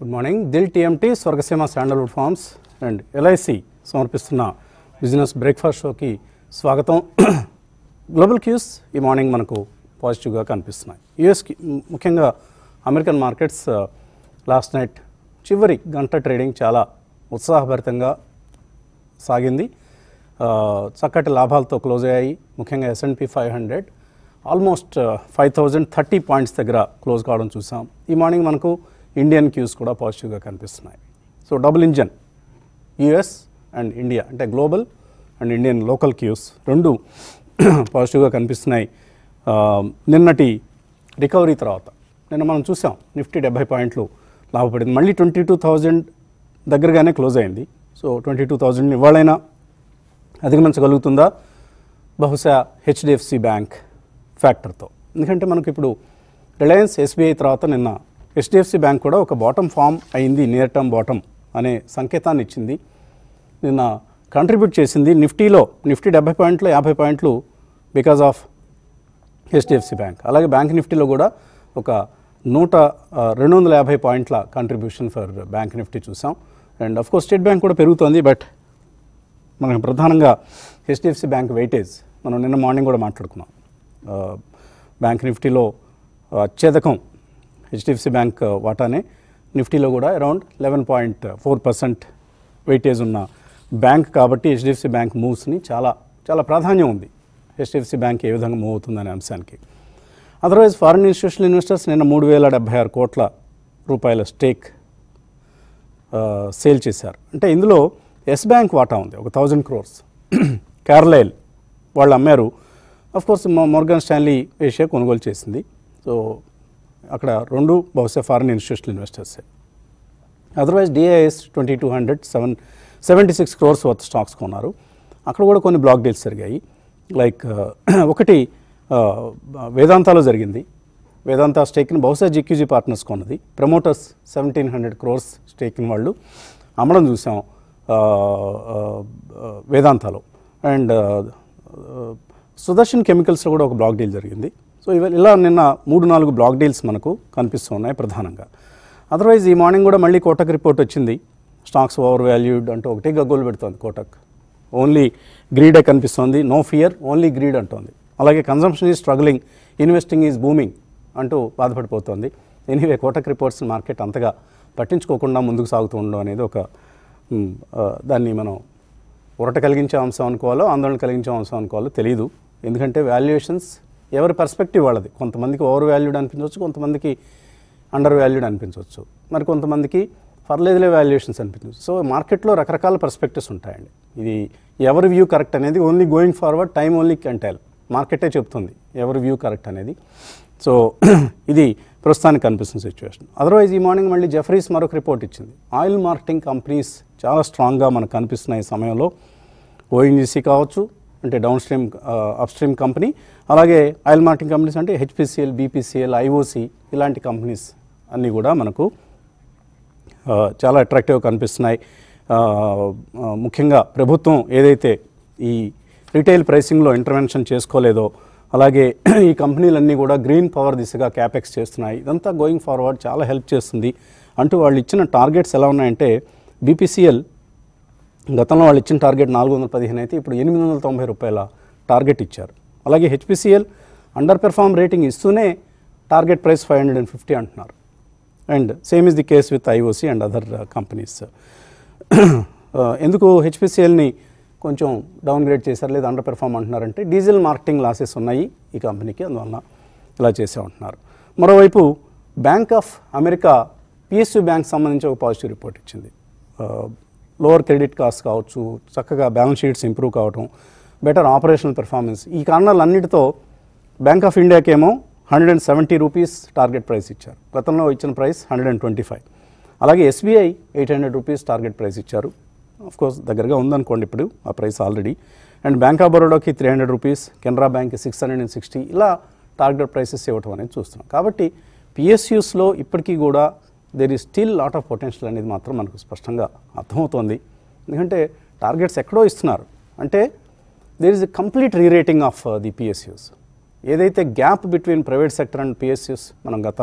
Good morning Dil TMT Swargaseema sandalwood farms and LIC సమర్పిస్తున్న business breakfast షోకి స్వాగతం. Global cues ఈ morning మనకు పాజిటివ్గా కనిపిస్తున్నాయి. యుఎస్కి ముఖ్యంగా అమెరికన్ మార్కెట్స్ లాస్ట్ నైట్ చివరి గంట ట్రేడింగ్ చాలా ఉత్సాహభరితంగా సాగింది. Uh, చక్కటి లాభాలతో క్లోజ్ అయ్యాయి. ముఖ్యంగా S&P five hundred almost five thousand thirty points దగ్గర క్లోజ్ కావడం చూసాం. ఈ మార్నింగ్ మనకు ఇండియన్ క్యూస్ కూడా పాజిటివ్గా కనిపిస్తున్నాయి. So double engine US and India అంటే global and Indian local cues రెండు పాజిటివ్గా కనిపిస్తున్నాయి. నిన్నటి రికవరీ తర్వాత నిన్న మనం చూసాం నిఫ్టీ డెబ్బై పాయింట్లు లాభపడింది. మళ్ళీ ట్వంటీ టూ థౌజండ్ దగ్గరగానే క్లోజ్ అయింది. సో ట్వంటీ టూ థౌజండ్ ఇవాళైనా అధిగమించగలుగుతుందా? బహుశా హెచ్డిఎఫ్సి బ్యాంక్ ఫ్యాక్టర్తో ఎందుకంటే మనకి ఇప్పుడు రిలయన్స్ ఎస్బీఐ తర్వాత నిన్న హెచ్డిఎఫ్సి బ్యాంక్ కూడా ఒక బాటమ్ ఫామ్ అయింది నియర్ టర్మ్ బాటమ్ అనే సంకేతాన్ని ఇచ్చింది. నిన్న కంట్రిబ్యూట్ చేసింది నిఫ్టీలో నిఫ్టీ డెబ్బై పాయింట్లు యాభై పాయింట్లు బికాజ్ ఆఫ్ హెచ్డిఎఫ్సి బ్యాంక్. అలాగే బ్యాంక్ నిఫ్టీలో కూడా ఒక నూట రెండు వందల యాభై పాయింట్ల కంట్రిబ్యూషన్ ఫర్ బ్యాంక్ నిఫ్టీ చూసాం. And of course State Bank కూడా పెరుగుతోంది బట్ మనకు ప్రధానంగా హెచ్డిఎఫ్సి బ్యాంక్ వెయిటేజ్ మనం నిన్న మార్నింగ్ కూడా మాట్లాడుకున్నాం. బ్యాంక్ నిఫ్టీలో అత్యధికం హెచ్డిఎఫ్సి బ్యాంక్ uh, వాటానే. నిఫ్టీలో కూడా around eleven point four percent weightage ఉన్న బ్యాంక్ కాబట్టి హెచ్డిఎఫ్సి బ్యాంక్ మూవ్స్ని చాలా చాలా ప్రాధాన్యం ఉంది. హెచ్డిఎఫ్సి బ్యాంక్ ఏ విధంగా మూవ్ అవుతుందనే అంశానికి. అదర్వైజ్ ఫారిన్ ఇన్స్టిట్యూషనల్ ఇన్వెస్టర్స్ నిన్న మూడు వేల డెబ్బై ఆరు కోట్ల రూపాయల స్టేక్ uh, సేల్ చేశారు. అంటే ఇందులో ఎస్ బ్యాంక్ వాటా ఉంది ఒక థౌజండ్ క్రోర్స్. క్యారలైల్ వాళ్ళు అమ్మారు. అఫ్కోర్స్ మొర్గన్ స్టాన్లీ ఏషియా కొనుగోలు చేసింది. సో అక్కడ రెండు బహుశా foreign institutional ఇన్వెస్టర్సే otherwise DIIs twenty two hundred seven seventy six crores worth stocks కొన్నారు. అక్కడ కూడా కొన్ని బ్లాక్ డీల్స్ జరిగాయి. లైక్ uh, ఒకటి uh, వేదాంతాలో జరిగింది. వేదాంత స్టేక్ని బహుశా జిక్యూజీ పార్ట్నర్స్ కొన్నది. ప్రమోటర్స్ సెవెంటీన్ హండ్రెడ్ క్రోర్స్ స్టేక్ని వాళ్ళు అమ్మడం చూసాం uh, వేదాంతాలో. అండ్ సుదర్శన్ కెమికల్స్లో కూడా ఒక బ్లాక్ డీల్ జరిగింది. సో ఇవ ఇలా నిన్న మూడు నాలుగు బ్లాక్ డీల్స్ మనకు కనిపిస్తున్నాయి ప్రధానంగా. అదర్వైజ్ ఈ మార్నింగ్ కూడా మళ్ళీ కోటక్ రిపోర్ట్ వచ్చింది. స్టాక్స్ ఓవర్ వాల్యూడ్ అంటూ ఒకటే గగ్గోలు పెడుతోంది కోటక్. ఓన్లీ గ్రీడే కనిపిస్తోంది. నో ఫియర్ ఓన్లీ గ్రీడ్ అంటోంది. అలాగే consumption is struggling investing is booming అంటూ బాధపడిపోతోంది. ఎనీవే కోటక్ రిపోర్ట్స్ మార్కెట్ అంతగా పట్టించుకోకుండా ముందుకు సాగుతూ ఉండడం అనేది ఒక దాన్ని మనం ఉరట కలిగించే అంశం అనుకోవాలో ఆందోళన కలిగించే అంశం అనుకోవాలో తెలియదు ఎందుకంటే వాల్యుయేషన్స్ ఎవరి పర్స్పెక్టివ్ వాళ్ళది. కొంతమందికి ఓవర్ వాల్యూడ్ అనిపించవచ్చు కొంతమందికి అండర్ వాల్యూడ్ అనిపించవచ్చు. మరి కొంతమందికి పర్లేదులే వాల్యుయేషన్స్ అనిపించవచ్చు. సో మార్కెట్లో రకరకాల పర్స్పెక్టివ్స్ ఉంటాయండి. ఇది ఎవరి వ్యూ కరెక్ట్ అనేది only going forward time only can tell మార్కెటే చెప్తుంది ఎవరి వ్యూ కరెక్ట్ అనేది. సో ఇది ప్రస్తుతానికి కనిపిస్తున్న సిచ్యువేషన్ అదర్వైజ్ ఈ మార్నింగ్ మళ్ళీ జెఫరీస్ మరొక రిపోర్ట్ ఇచ్చింది. ఆయిల్ మార్కెటింగ్ కంపెనీస్ చాలా స్ట్రాంగ్గా మనకు కనిపిస్తున్నాయి ఈ సమయంలో. ఓఎన్జీసీ కావచ్చు అంటే down stream up stream company అలాగే ఆయిల్ మార్కెటింగ్ కంపెనీస్ అంటే హెచ్పిసిఎల్ బీపీసీఎల్ ఐఓసి ఇలాంటి కంపెనీస్ అన్నీ కూడా మనకు చాలా అట్రాక్టివ్గా కనిపిస్తున్నాయి. ముఖ్యంగా ప్రభుత్వం ఏదైతే ఈ రీటైల్ ప్రైసింగ్లో ఇంటర్వెన్షన్ చేసుకోలేదో అలాగే ఈ కంపెనీలన్నీ కూడా గ్రీన్ పవర్ దిశగా క్యాపెక్స్ చేస్తున్నాయి. ఇదంతా గోయింగ్ ఫార్వర్డ్ చాలా హెల్ప్ చేస్తుంది. అంటూ వాళ్ళు ఇచ్చిన టార్గెట్స్ ఎలా ఉన్నాయంటే బీపీసీఎల్ గతంలో వాళ్ళు ఇచ్చిన టార్గెట్ నాలుగు వందల పదిహేను అయితే ఇప్పుడు ఎనిమిది వందల తొంభై రూపాయల టార్గెట్ ఇచ్చారు. అలాగే హెచ్పిసిఎల్ అండర్ పెర్ఫార్మ్ రేటింగ్ ఇస్తూనే target price five hundred and fifty అంటున్నారు. And same is the case with IOC and other uh, companies. Uh, ఎందుకు హెచ్పిసిఎల్ని కొంచెం డౌన్గ్రేడ్ చేశారు లేదా అండర్ పెర్ఫార్మ్ అంటున్నారంటే డీజిల్ మార్కెటింగ్ లాసెస్ ఉన్నాయి ఈ కంపెనీకి అందువల్ల ఇలా చేసే ఉంటున్నారు మరోవైపు bank of America PSU bank సంబంధించి ఒక పాజిటివ్ రిపోర్ట్ ఇచ్చింది. లోవర్ క్రెడిట్ కాస్ట్ కావచ్చు చక్కగా బ్యాలెన్స్ షీట్స్ ఇంప్రూవ్ కావటం బెటర్ ఆపరేషనల్ పెర్ఫార్మెన్స్. ఈ కారణాలన్నిటితో bank of ఇండియాకేమో hundred and seventy rupees target price ఇచ్చారు. గతంలో ఇచ్చిన price hundred and twenty five. అలాగే SBI eight hundred rupees target price ఇచ్చారు. ఆఫ్ కోర్స్ దగ్గరగా ఉందనుకోండి ఇప్పుడు ఆ price already. And bank of బరోడాకి three hundred rupees Canara బ్యాంక్కి సిక్స్ హండ్రెడ్ అండ్ సిక్స్టీ ఇలా టార్గెట్ ప్రైసెస్ ఇవ్వటం అనేది చూస్తున్నాం. కాబట్టి పిఎస్యూస్లో ఇప్పటికీ కూడా there is still lot of potential అనేది మాత్రం మనకు స్పష్టంగా అర్థమవుతోంది. ఎందుకంటే టార్గెట్స్ ఎక్కడో ఇస్తున్నారు. అంటే there is a complete rerating of the PSUs ఏదైతే gap between private sector and PSUs మనం గత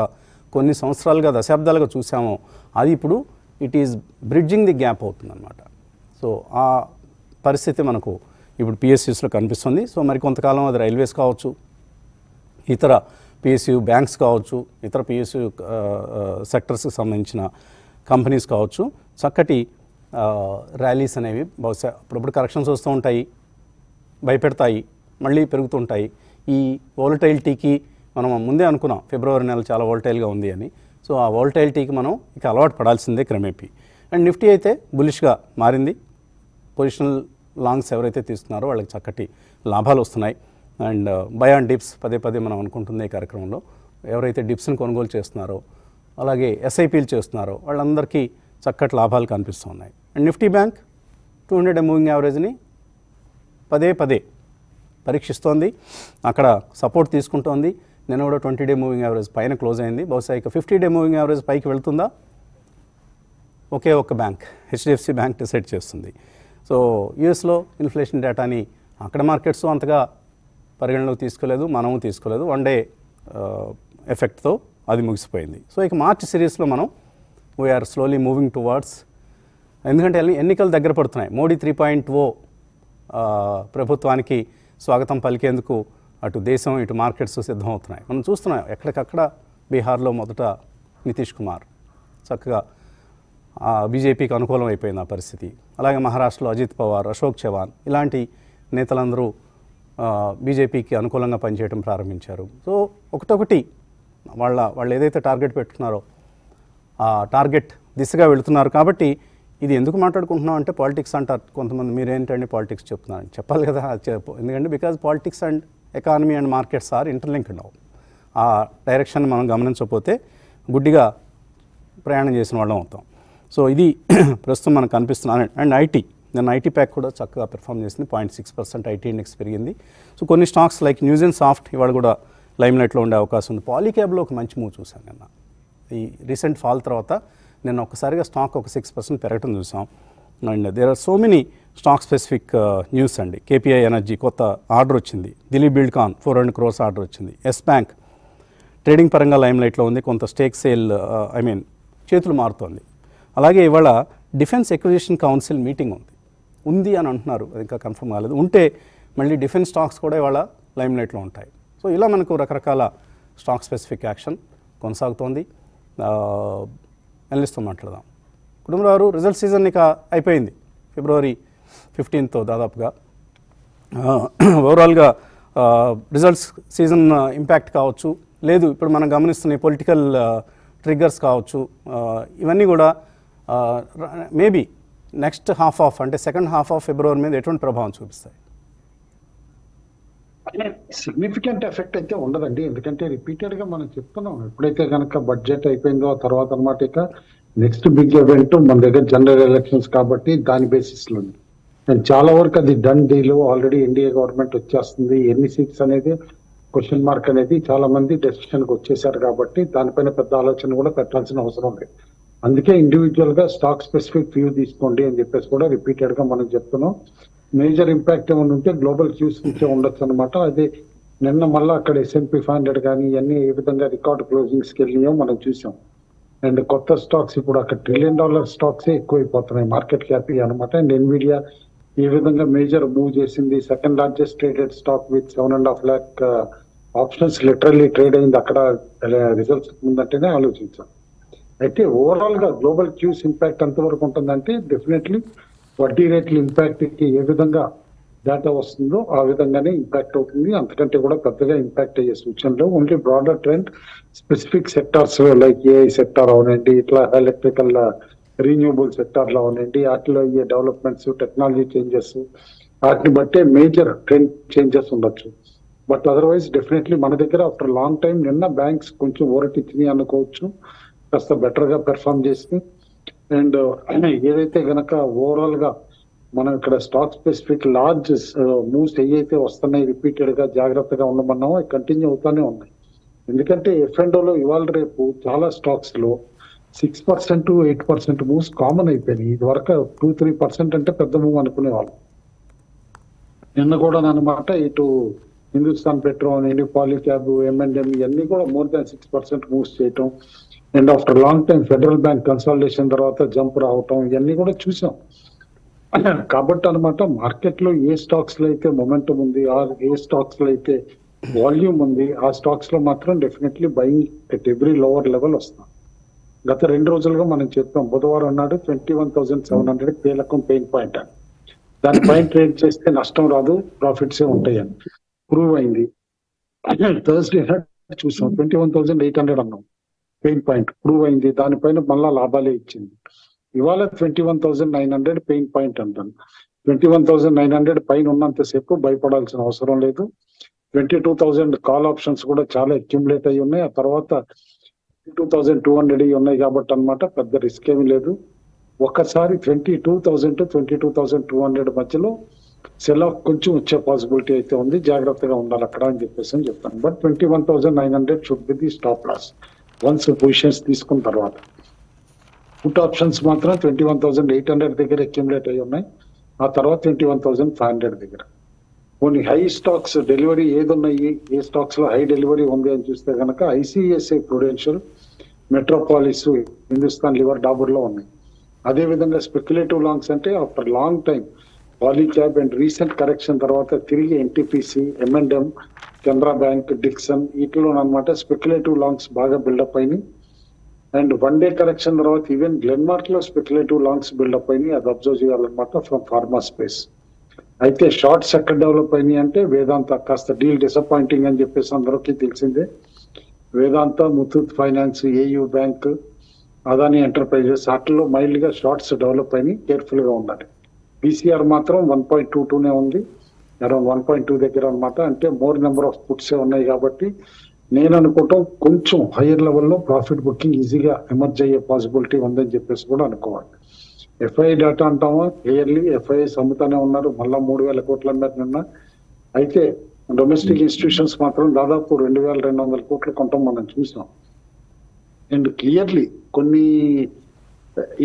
కొన్ని సంవత్సరాలుగా దశాబ్దాలుగా చూసామో అది ఇప్పుడు it is bridging the gap అవుతుందన్నమాట. సో ఆ పరిస్థితి మనకు ఇప్పుడు పిఎస్యూస్లో కనిపిస్తుంది. సో మరి కొంతకాలం అది రైల్వేస్ కావచ్చు ఇతర పిఎస్యు బ్యాంక్స్ కావచ్చు ఇతర పిఎస్యు సెక్టర్స్కి uh, uh, సంబంధించిన కంపెనీస్ కావచ్చు. చక్కటి uh, ర్యాలీస్ అనేవి బహుశా అప్పుడప్పుడు కరెక్షన్స్ వస్తూ ఉంటాయి. భయపెడతాయి మళ్ళీ పెరుగుతుంటాయి. ఈ వాలటైలిటీకి మనం ముందే అనుకున్నాం ఫిబ్రవరి నెల చాలా వోల్టైల్గా ఉంది అని. సో ఆ వాలటైలిటీకి మనం ఇక అలవాటు పడాల్సిందే క్రమేపీ. అండ్ నిఫ్టీ అయితే బులిష్గా మారింది. పొజిషనల్ లాంగ్స్ ఎవరైతే తీస్తున్నారో వాళ్ళకి చక్కటి లాభాలు వస్తున్నాయి. And uh, buy and dips పదే పదే మనం అనుకుంటుంది ఈ కార్యక్రమంలో. ఎవరైతే డిప్స్ని కొనుగోలు చేస్తున్నారో అలాగే ఎస్ఐపీలు చేస్తున్నారో వాళ్ళందరికీ చక్కటి లాభాలు కనిపిస్తున్నాయి and Nifty bank two hundred moving యావరేజ్ని పదే పదే పరీక్షిస్తోంది. అక్కడ సపోర్ట్ తీసుకుంటోంది. నేను కూడా ట్వంటీ డే మూవింగ్ యావరేజ్ పైన క్లోజ్ అయింది. బహుశా ఇక ఫిఫ్టీ డే మూవింగ్ యావరేజ్ పైకి వెళ్తుందా? ఒకే ఒక బ్యాంక్ హెచ్డిఎఫ్సి బ్యాంక్ డిసైడ్ చేస్తుంది. సో యూఎస్లో ఇన్ఫ్లేషన్ డేటాని అక్కడ మార్కెట్స్ అంతగా పరిగణలోకి తీసుకోలేదు మనము తీసుకోలేదు. వన్ డే ఎఫెక్ట్తో అది ముగిసిపోయింది. సో ఇక మార్చ్ సిరీస్లో మనం వీఆర్ స్లోలీ మూవింగ్ టువార్డ్స్ ఎందుకంటే ఎన్నికలు దగ్గర పడుతున్నాయి. మోడీ త్రీ పాయింట్ ఓ ప్రభుత్వానికి స్వాగతం పలికేందుకు అటు దేశం ఇటు మార్కెట్స్ సిద్ధమవుతున్నాయి. మనం చూస్తున్నాం ఎక్కడికక్కడ బీహార్లో మొదట నితీష్ కుమార్. చక్కగా బీజేపీకి అనుకూలం అయిపోయింది ఆ పరిస్థితి. అలాగే మహారాష్ట్రలో అజిత్ పవార్ అశోక్ చవాన్ ఇలాంటి నేతలందరూ బీజేపీకి అనుకూలంగా పనిచేయడం ప్రారంభించారు. సో ఒకటొకటి వాళ్ళ వాళ్ళు ఏదైతే టార్గెట్ పెట్టుకున్నారో ఆ టార్గెట్ దిశగా వెళుతున్నారు కాబట్టి ఇది ఎందుకు మాట్లాడుకుంటున్నాం అంటే పాలిటిక్స్ అంటారు కొంతమంది. మీరేంటండి పాలిటిక్స్ చెప్తున్నారు? చెప్పాలి కదా చెప్పు. ఎందుకంటే because politics and economy and markets are interlinked అవు ఆ డైరెక్షన్ మనం గమనించకపోతే గుడ్డిగా ప్రయాణం చేసిన వాళ్ళం అవుతాం. సో ఇది ప్రస్తుతం మనకు కనిపిస్తున్నాను అండ్ ఐటీ. నేను ఐటీ ప్యాక్ కూడా చక్కగా పెర్ఫామ్ చేసింది. Point six percent IT index పెరిగింది. సో కొన్ని stocks like news and soft ఇవాళ కూడా లైమ్ లైట్లో ఉండే అవకాశం ఉంది. పాలీక్యాబ్లో ఒక మంచి మూవ్ చూశాను నిన్న. ఈ రీసెంట్ ఫాల్ తర్వాత నిన్న ఒకసారిగా స్టాక్ ఒక సిక్స్ పర్సెంట్ పెరగటం చూసాం. And there are so many stock specific news అండి. కేపీఐ ఎనర్జీ కొత్త ఆర్డర్ వచ్చింది. Dilip Buildcon four hundred crores order వచ్చింది. ఎస్ బ్యాంక్ ట్రేడింగ్ పరంగా లైమ్ లైట్లో ఉంది. కొంత స్టేక్ సేల్ ఐ మీన్ చేతులు మారుతోంది. అలాగే ఇవాళ డిఫెన్స్ ఎక్విజిషన్ కౌన్సిల్ మీటింగ్ ఉంది. ఉంది అని అంటున్నారు. అది ఇంకా కన్ఫర్మ్ కాలేదు. ఉంటే మళ్ళీ డిఫెన్స్ స్టాక్స్ కూడా ఇవాళ లైమ్ లైట్లో ఉంటాయి. సో ఇలా మనకు రకరకాల స్టాక్ స్పెసిఫిక్ యాక్షన్ కొనసాగుతోంది. Uh, ఎనలిస్ట్తో మాట్లాడదాం. కుటుంబరావు రిజల్ట్ సీజన్ ఇక అయిపోయింది. ఫిబ్రవరి ఫిఫ్టీన్త్తో దాదాపుగా. ఓవరాల్గా రిజల్ట్స్ సీజన్ ఇంపాక్ట్ కావచ్చు. లేదు ఇప్పుడు మనం గమనిస్తున్న పొలిటికల్ ట్రిగ్గర్స్ కావచ్చు. ఇవన్నీ కూడా మేబీ నెక్స్ట్ హాఫ్ ఆఫ్ అంటే సెకండ్ హాఫ్ ఆఫ్ ఫిబ్రవరి మీద ఎటువంటి ప్రభావం చూపిస్తాయి? సిగ్నిఫికెంట్ ఎఫెక్ట్ అయితే ఉండదండి. ఎందుకంటే రిపీటెడ్గా మనం చెప్తున్నాం. ఎప్పుడైతే కనుక బడ్జెట్ అయిపోయిందో తర్వాత అనమాట ఇక నెక్స్ట్ బిగ్ ఈవెంట్ మన దగ్గర జనరల్ ఎలక్షన్స్ కాబట్టి దాని బేసిస్లో ఉంది. అండ్ చాలా వరకు అది done deal already NDA government వచ్చేస్తుంది. ఎన్ని సీట్స్ అనేది క్వశ్చన్ మార్క్ అనేది చాలా మంది డెసిషన్కి వచ్చేసారు కాబట్టి దానిపైన పెద్ద ఆలోచన కూడా పెట్టాల్సిన అవసరం లేదు. అందుకే ఇండివిజువల్గా స్టాక్ స్పెసిఫిక్ వ్యూ తీసుకోండి అని చెప్పేసి కూడా రిపీటెడ్గా మనం చెప్తున్నాం. మేజర్ ఇంపాక్ట్ ఏమైనా ఉంటే గ్లోబల్ క్యూస్ నుంచే ఉండొచ్చు అనమాట అది నిన్న మళ్ళీ అక్కడ ఎస్ఎన్పి ఫైవ్ హండ్రెడ్ కానీ ఇవన్నీ ఏ విధంగా రికార్డ్ క్లోజింగ్స్కి వెళ్ళినాయో మనం చూసాం. అండ్ కొత్త స్టాక్స్ ఇప్పుడు అక్కడ ట్రిలియన్ డాలర్ స్టాక్సే ఎక్కువైపోతున్నాయి. మార్కెట్ క్యాప్ అనమాట అండ్ ఎన్విడియా ఏ విధంగా మేజర్ మూవ్ చేసింది. Second largest traded stock with seven and half lakh options literally trade అయింది. అక్కడ రిజల్ట్స్ ముందంటేనే ఆలోచించాం. అయితే ఓవరాల్గా గ్లోబల్ క్యూస్ ఇంపాక్ట్ ఎంతవరకు ఉంటుందంటే డెఫినెట్లీ వడ్డీ రేట్ల ఇంపాక్ట్కి ఏ విధంగా డేటా వస్తుందో ఆ విధంగానే ఇంపాక్ట్ అవుతుంది. అంతకంటే కూడా పెద్దగా ఇంపాక్ట్ అయ్యే సూచనలు only broader trend specific sectors like AI sector అవనండి ఇట్లా ఎలక్ట్రికల్ రీన్యూబుల్ సెక్టార్లో అవనండి వాటిలో అయ్యే డెవలప్మెంట్స్ టెక్నాలజీ చేంజెస్ వాటిని బట్టే మేజర్ ట్రెండ్ చేంజెస్ ఉండొచ్చు. బట్ అదర్వైజ్ డెఫినెట్లీ మన దగ్గర ఆఫ్టర్ లాంగ్ టైం నిన్న బ్యాంక్స్ కొంచెం ఓరటిచ్చినాయి అనుకోవచ్చు. కాస్త బెటర్గా పెర్ఫామ్ చేసి అండ్ ఏదైతే గనక ఓవరాల్గా మనం ఇక్కడ స్టాక్ స్పెసిఫిక్ లార్జ్ మూవ్స్ ఏవైతే వస్తున్నాయి రిపీటెడ్గా జాగ్రత్తగా ఉండమన్నామో కంటిన్యూ అవుతానే ఉన్నాయి. ఎందుకంటే ఎఫ్ అండ్లో ఇవాళ రేపు చాలా స్టాక్స్లో six percent eight percent moves common అయిపోయినాయి. ఇది వరకు టూ త్రీ పర్సెంట్ అంటే పెద్ద మూవ్ అనుకునేవాళ్ళు నిన్న కూడా అనమాట ఇటు హిందుస్థాన్ పెట్రోల్ అని పాలిక్యాబ్ ఎంఎండ్ఎం ఇవన్నీ కూడా more than six percent moves చేయటం and after long time Federal Bank consultation తర్వాత జంప్ రావటం ఇవన్నీ కూడా చూసాం. కాబట్టి అనమాట మార్కెట్లో ఏ స్టాక్స్లో అయితే మొమెంటం ఉంది ఆర్ ఏ స్టాక్స్లో అయితే వాల్యూమ్ ఉంది ఆ స్టాక్స్లో మాత్రం definitely buying at every lower level వస్తాం గత రెండు రోజులుగా మనం చెప్పాం బుధవారం నాడు twenty one thousand seven hundred కీలకం పెయిన్ పాయింట్ అని. దానిపైన ట్రేడ్ చేస్తే నష్టం రాదు ప్రాఫిట్స్ ఉంటాయని. ప్రూవ్ అయింది. థర్స్డే చూసాం twenty one thousand eight hundred అన్నాం. పెయిన్ పాయింట్ ప్రూవ్ అయింది. దానిపైన మళ్ళా లాభాలే ఇచ్చింది. ఇవాళ twenty one thousand nine hundred pain point అంటాను twenty one thousand nine hundred పైన ఉన్నంతసేపు భయపడాల్సిన అవసరం లేదు. Twenty two thousand call options కూడా చాలా అక్యుములేట్ అయి ఉన్నాయి. ఆ తర్వాత టూ థౌసండ్ టూ హండ్రెడ్ ఉన్నాయి కాబట్టి అన్నమాట పెద్ద రిస్క్ ఏమీ లేదు. ఒకసారి twenty two thousand to twenty two thousand two hundred మధ్యలో సెల్ ఆఫ్ కొంచెం వచ్చే పాసిబిలిటీ అయితే ఉంది. జాగ్రత్తగా ఉండాలి అక్కడ అని చెప్పేసి అని చెప్తాను. But twenty one thousand nine hundred should be the stop loss once positions తీసుకున్న తర్వాత. పుట్ ఆప్షన్స్ మాత్రం twenty one thousand eight hundred దగ్గర అక్యుములేట్ అయి ఉన్నాయి. ఆ తర్వాత twenty one thousand five hundred దగ్గర. కొన్ని హై స్టాక్స్ డెలివరీ ఏది ఉన్నాయి ఏ స్టాక్స్లో హై డెలివరీ ఉంది అని చూస్తే కనుక ICICI Prudential Metropolis Hindustan Lever డాబుర్లో ఉన్నాయి. అదే విధంగా స్పెక్యులేటివ్ లాంగ్స్ అంటే after long time Polycab and recent correction తర్వాత తిరిగి NTPC M and M Canara Bank Dixon వీటిలో అనమాట స్పెక్యులేటివ్ లాంగ్స్ బాగా బిల్డప్ అయినాయి. అండ్ వన్ డే కరెక్షన్ తర్వాత ఈవెన్ గ్లెన్మార్క్లో స్పెక్యులేటివ్ లాంగ్స్ బిల్డప్ అయినాయి. అది అబ్జర్వ్ చేయాలన్నమాట ఫ్రమ్ ఫార్మా స్పేస్ అయితే షార్ట్స్ ఎక్కడ డెవలప్ అయినాయి అంటే వేదాంత కాస్త డీల్ డిసప్పాయింటింగ్ అని చెప్పేసి అందరికీ తెలిసిందే. Vedanta Muthoot Finance AU Bank Adani Enterprises వాటిల్లో మైల్డ్గా షార్ట్స్ డెవలప్ అయినాయి. కేర్ఫుల్గా ఉండాలి. బీసీఆర్ మాత్రం వన్ పాయింట్ టూ టూనే ఉంది. అరౌండ్ వన్ పాయింట్ టూ దగ్గర అనమాట అంటే మోర్ నెంబర్ ఆఫ్ పుట్స్ ఉన్నాయి కాబట్టి నేను అనుకుంటాం కొంచెం హైయర్ లెవెల్లో ప్రాఫిట్ బుకింగ్ ఈజీగా ఎమర్జ్ అయ్యే పాసిబిలిటీ ఉందని చెప్పేసి కూడా అనుకోవాలి. ఎఫ్ఐ డేటా అంటామా? క్లియర్లీ ఎఫ్ఐఎస్ అమ్ముతానే ఉన్నారు. మళ్ళా మూడు వేల కోట్ల అమ్మారు నిన్న. అయితే డొమెస్టిక్ ఇన్స్టిట్యూషన్స్ మాత్రం దాదాపు రెండు వేల రెండు వందల కోట్లు కొంటాం మనం చూసాం. అండ్ క్లియర్లీ కొన్ని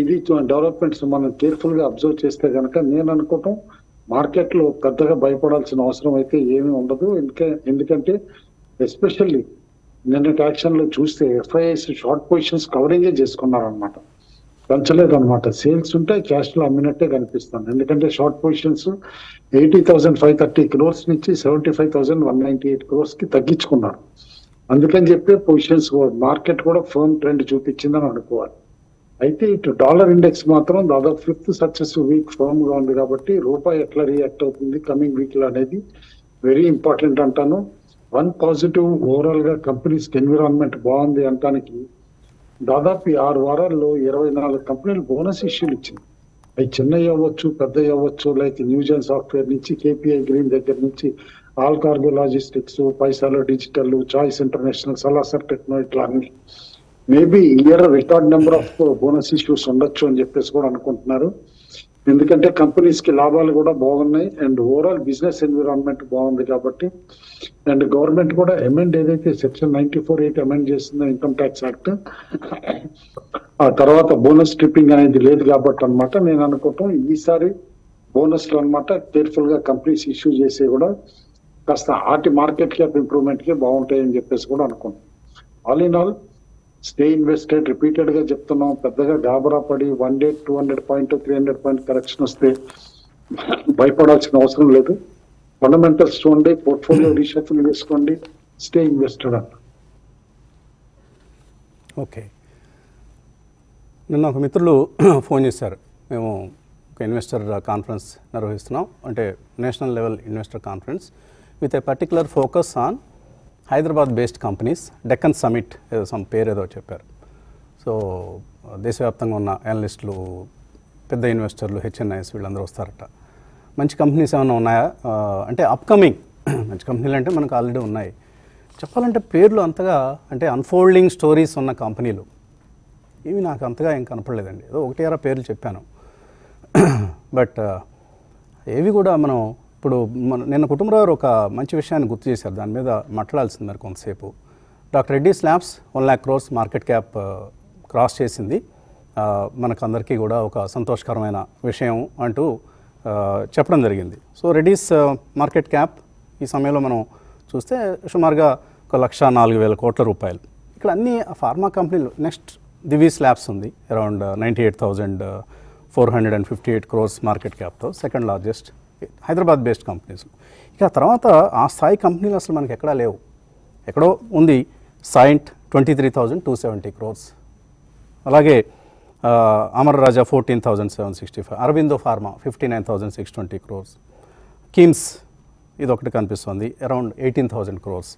ఇది డెవలప్మెంట్స్ మనం కేర్ఫుల్గా అబ్జర్వ్ చేస్తే కనుక నేను అనుకోవటం మార్కెట్లో పెద్దగా భయపడాల్సిన అవసరం అయితే ఏమీ ఉండదు. ఎందుకంటే ఎస్పెషల్లీ నిన్నటి యాక్షన్లో చూస్తే ఎఫ్ఐఎస్ షార్ట్ పొజిషన్స్ కవరింగే చేసుకున్నారనమాట పెంచలేదు అనమాట సేల్స్ ఉంటే క్యాష్లో అమ్మినట్టే కనిపిస్తుంది. ఎందుకంటే short positions eighty thousand five thirty crores నుంచి seventy five thousand one ninety eight క్రోర్స్కి తగ్గించుకున్నారు. అందుకని చెప్పి పొజిషన్స్ మార్కెట్ కూడా ఫర్మ్ ట్రెండ్ చూపించిందని అనుకోవాలి. అయితే ఇటు డాలర్ ఇండెక్స్ మాత్రం దాదాపు ఫిఫ్త్ సక్సెసివ్ వీక్ ఫామ్గా ఉంది కాబట్టి రూపాయి ఎట్లా రియాక్ట్ అవుతుంది కమింగ్ వీక్లో అనేది వెరీ ఇంపార్టెంట్ అంటాను. వన్ పాజిటివ్ ఓవరాల్గా కంపెనీస్ ఎన్విరాన్మెంట్ బాగుంది అంటానికి దాదాపు ఆరు వారాల్లో ఇరవై నాలుగు కంపెనీలు బోనస్ ఇష్యూలు ఇచ్చింది అవి చిన్నవి అవ్వచ్చు పెద్దవి అవ్వచ్చు లైక్ న్యూజన్ సాఫ్ట్వేర్ నుంచి కేపీఐ గ్రీన్ దగ్గర నుంచి all cargo logistics పైసాలో Digital Choice International Salasar Techno ఇట్లా అన్ని maybe year record number of bonus issues ఉండొచ్చు అని చెప్పేసి కూడా అనుకుంటున్నారు. ఎందుకంటే కంపెనీస్కి లాభాలు కూడా బాగున్నాయి. అండ్ ఓవరాల్ బిజినెస్ ఎన్విరాన్మెంట్ బాగుంది కాబట్టి. అండ్ గవర్నమెంట్ కూడా అమెండ్ ఏదైతే section ninety four eight amend చేసిందో ఇన్కమ్ ట్యాక్స్ యాక్ట్ ఆ తర్వాత బోనస్ ట్రిప్పింగ్ అనేది లేదు కాబట్టి అనమాట నేను అనుకుంటాం ఈసారి బోనస్లు అనమాట కేర్ఫుల్గా కంపెనీస్ ఇష్యూ చేసి కూడా కాస్త ఆటి మార్కెట్ క్యాప్ ఇంప్రూవ్మెంట్కి బాగుంటాయని చెప్పేసి కూడా అనుకుంటాం all in all stay invested రిపీటెడ్గా చెప్తున్నాం పెద్దగా గాబరా పడి one day two hundred point three hundred point correction వస్తే భయపడాల్సిన అవసరం లేదు. ఫండమెంటల్స్ చూడండి పోర్ట్ఫోలియో రీషఫిల్ చేసుకోండి స్టే ఇన్వెస్టెడ్ అంట ఓకే నిన్న ఒక మిత్రులు ఫోన్ చేశారు. మేము ఒక ఇన్వెస్టర్ కాన్ఫరెన్స్ నిర్వహిస్తున్నాం. అంటే national level investor conference with a particular focus on Hyderabad based companies Deccan summit ఏదో సమ్ పేరు ఏదో చెప్పారు. సో దేశవ్యాప్తంగా ఉన్న అనలిస్టులు పెద్ద ఇన్వెస్టర్లు హెచ్ఎన్ఐఎస్ వీళ్ళందరూ వస్తారట. మంచి కంపెనీస్ ఏమైనా ఉన్నాయా? అంటే అప్కమింగ్ మంచి కంపెనీలు అంటే మనకు ఆల్రెడీ ఉన్నాయి. చెప్పాలంటే పేర్లు అంతగా అంటే అన్ఫోల్డింగ్ స్టోరీస్ ఉన్న కంపెనీలు ఇవి నాకు అంతగా ఏం కనపడలేదండి. ఏదో ఒకటి అర పేర్లు చెప్పాను. బట్ ఏవి కూడా మనం ఇప్పుడు మన నిన్న కుటుంబరావు ఒక మంచి విషయాన్ని గుర్తు చేశారు. దాని మీద మాట్లాడాల్సింది మరి కొంతసేపు. Doctor Reddy labs one lakh crores market cap cross చేసింది. మనకందరికీ కూడా ఒక సంతోషకరమైన విషయం అంటూ చెప్పడం జరిగింది. సో రెడ్డీస్ మార్కెట్ క్యాప్ ఈ సమయంలో మనం చూస్తే సుమారుగా ఒక లక్ష నాలుగు వేల కోట్ల రూపాయలు. ఇక్కడ అన్ని ఫార్మా కంపెనీలు నెక్స్ట్ దివీస్ స్లాబ్స్ ఉంది. Around ninety eight thousand four hundred and fifty eight crores market క్యాప్తో second largest. Hyderabad based companies. ఇక తర్వాత ఆ స్థాయి కంపెనీలు అసలు మనకి ఎక్కడా లేవు. ఎక్కడో ఉంది Cyient twenty three thousand two seventy crores అలాగే ఆ, Amara Raja fourteen thousand seven sixty five Aurobindo Pharma fifty nine thousand six twenty crores KIMS ఇది ఒకటి కనిపిస్తుంది around eighteen thousand crores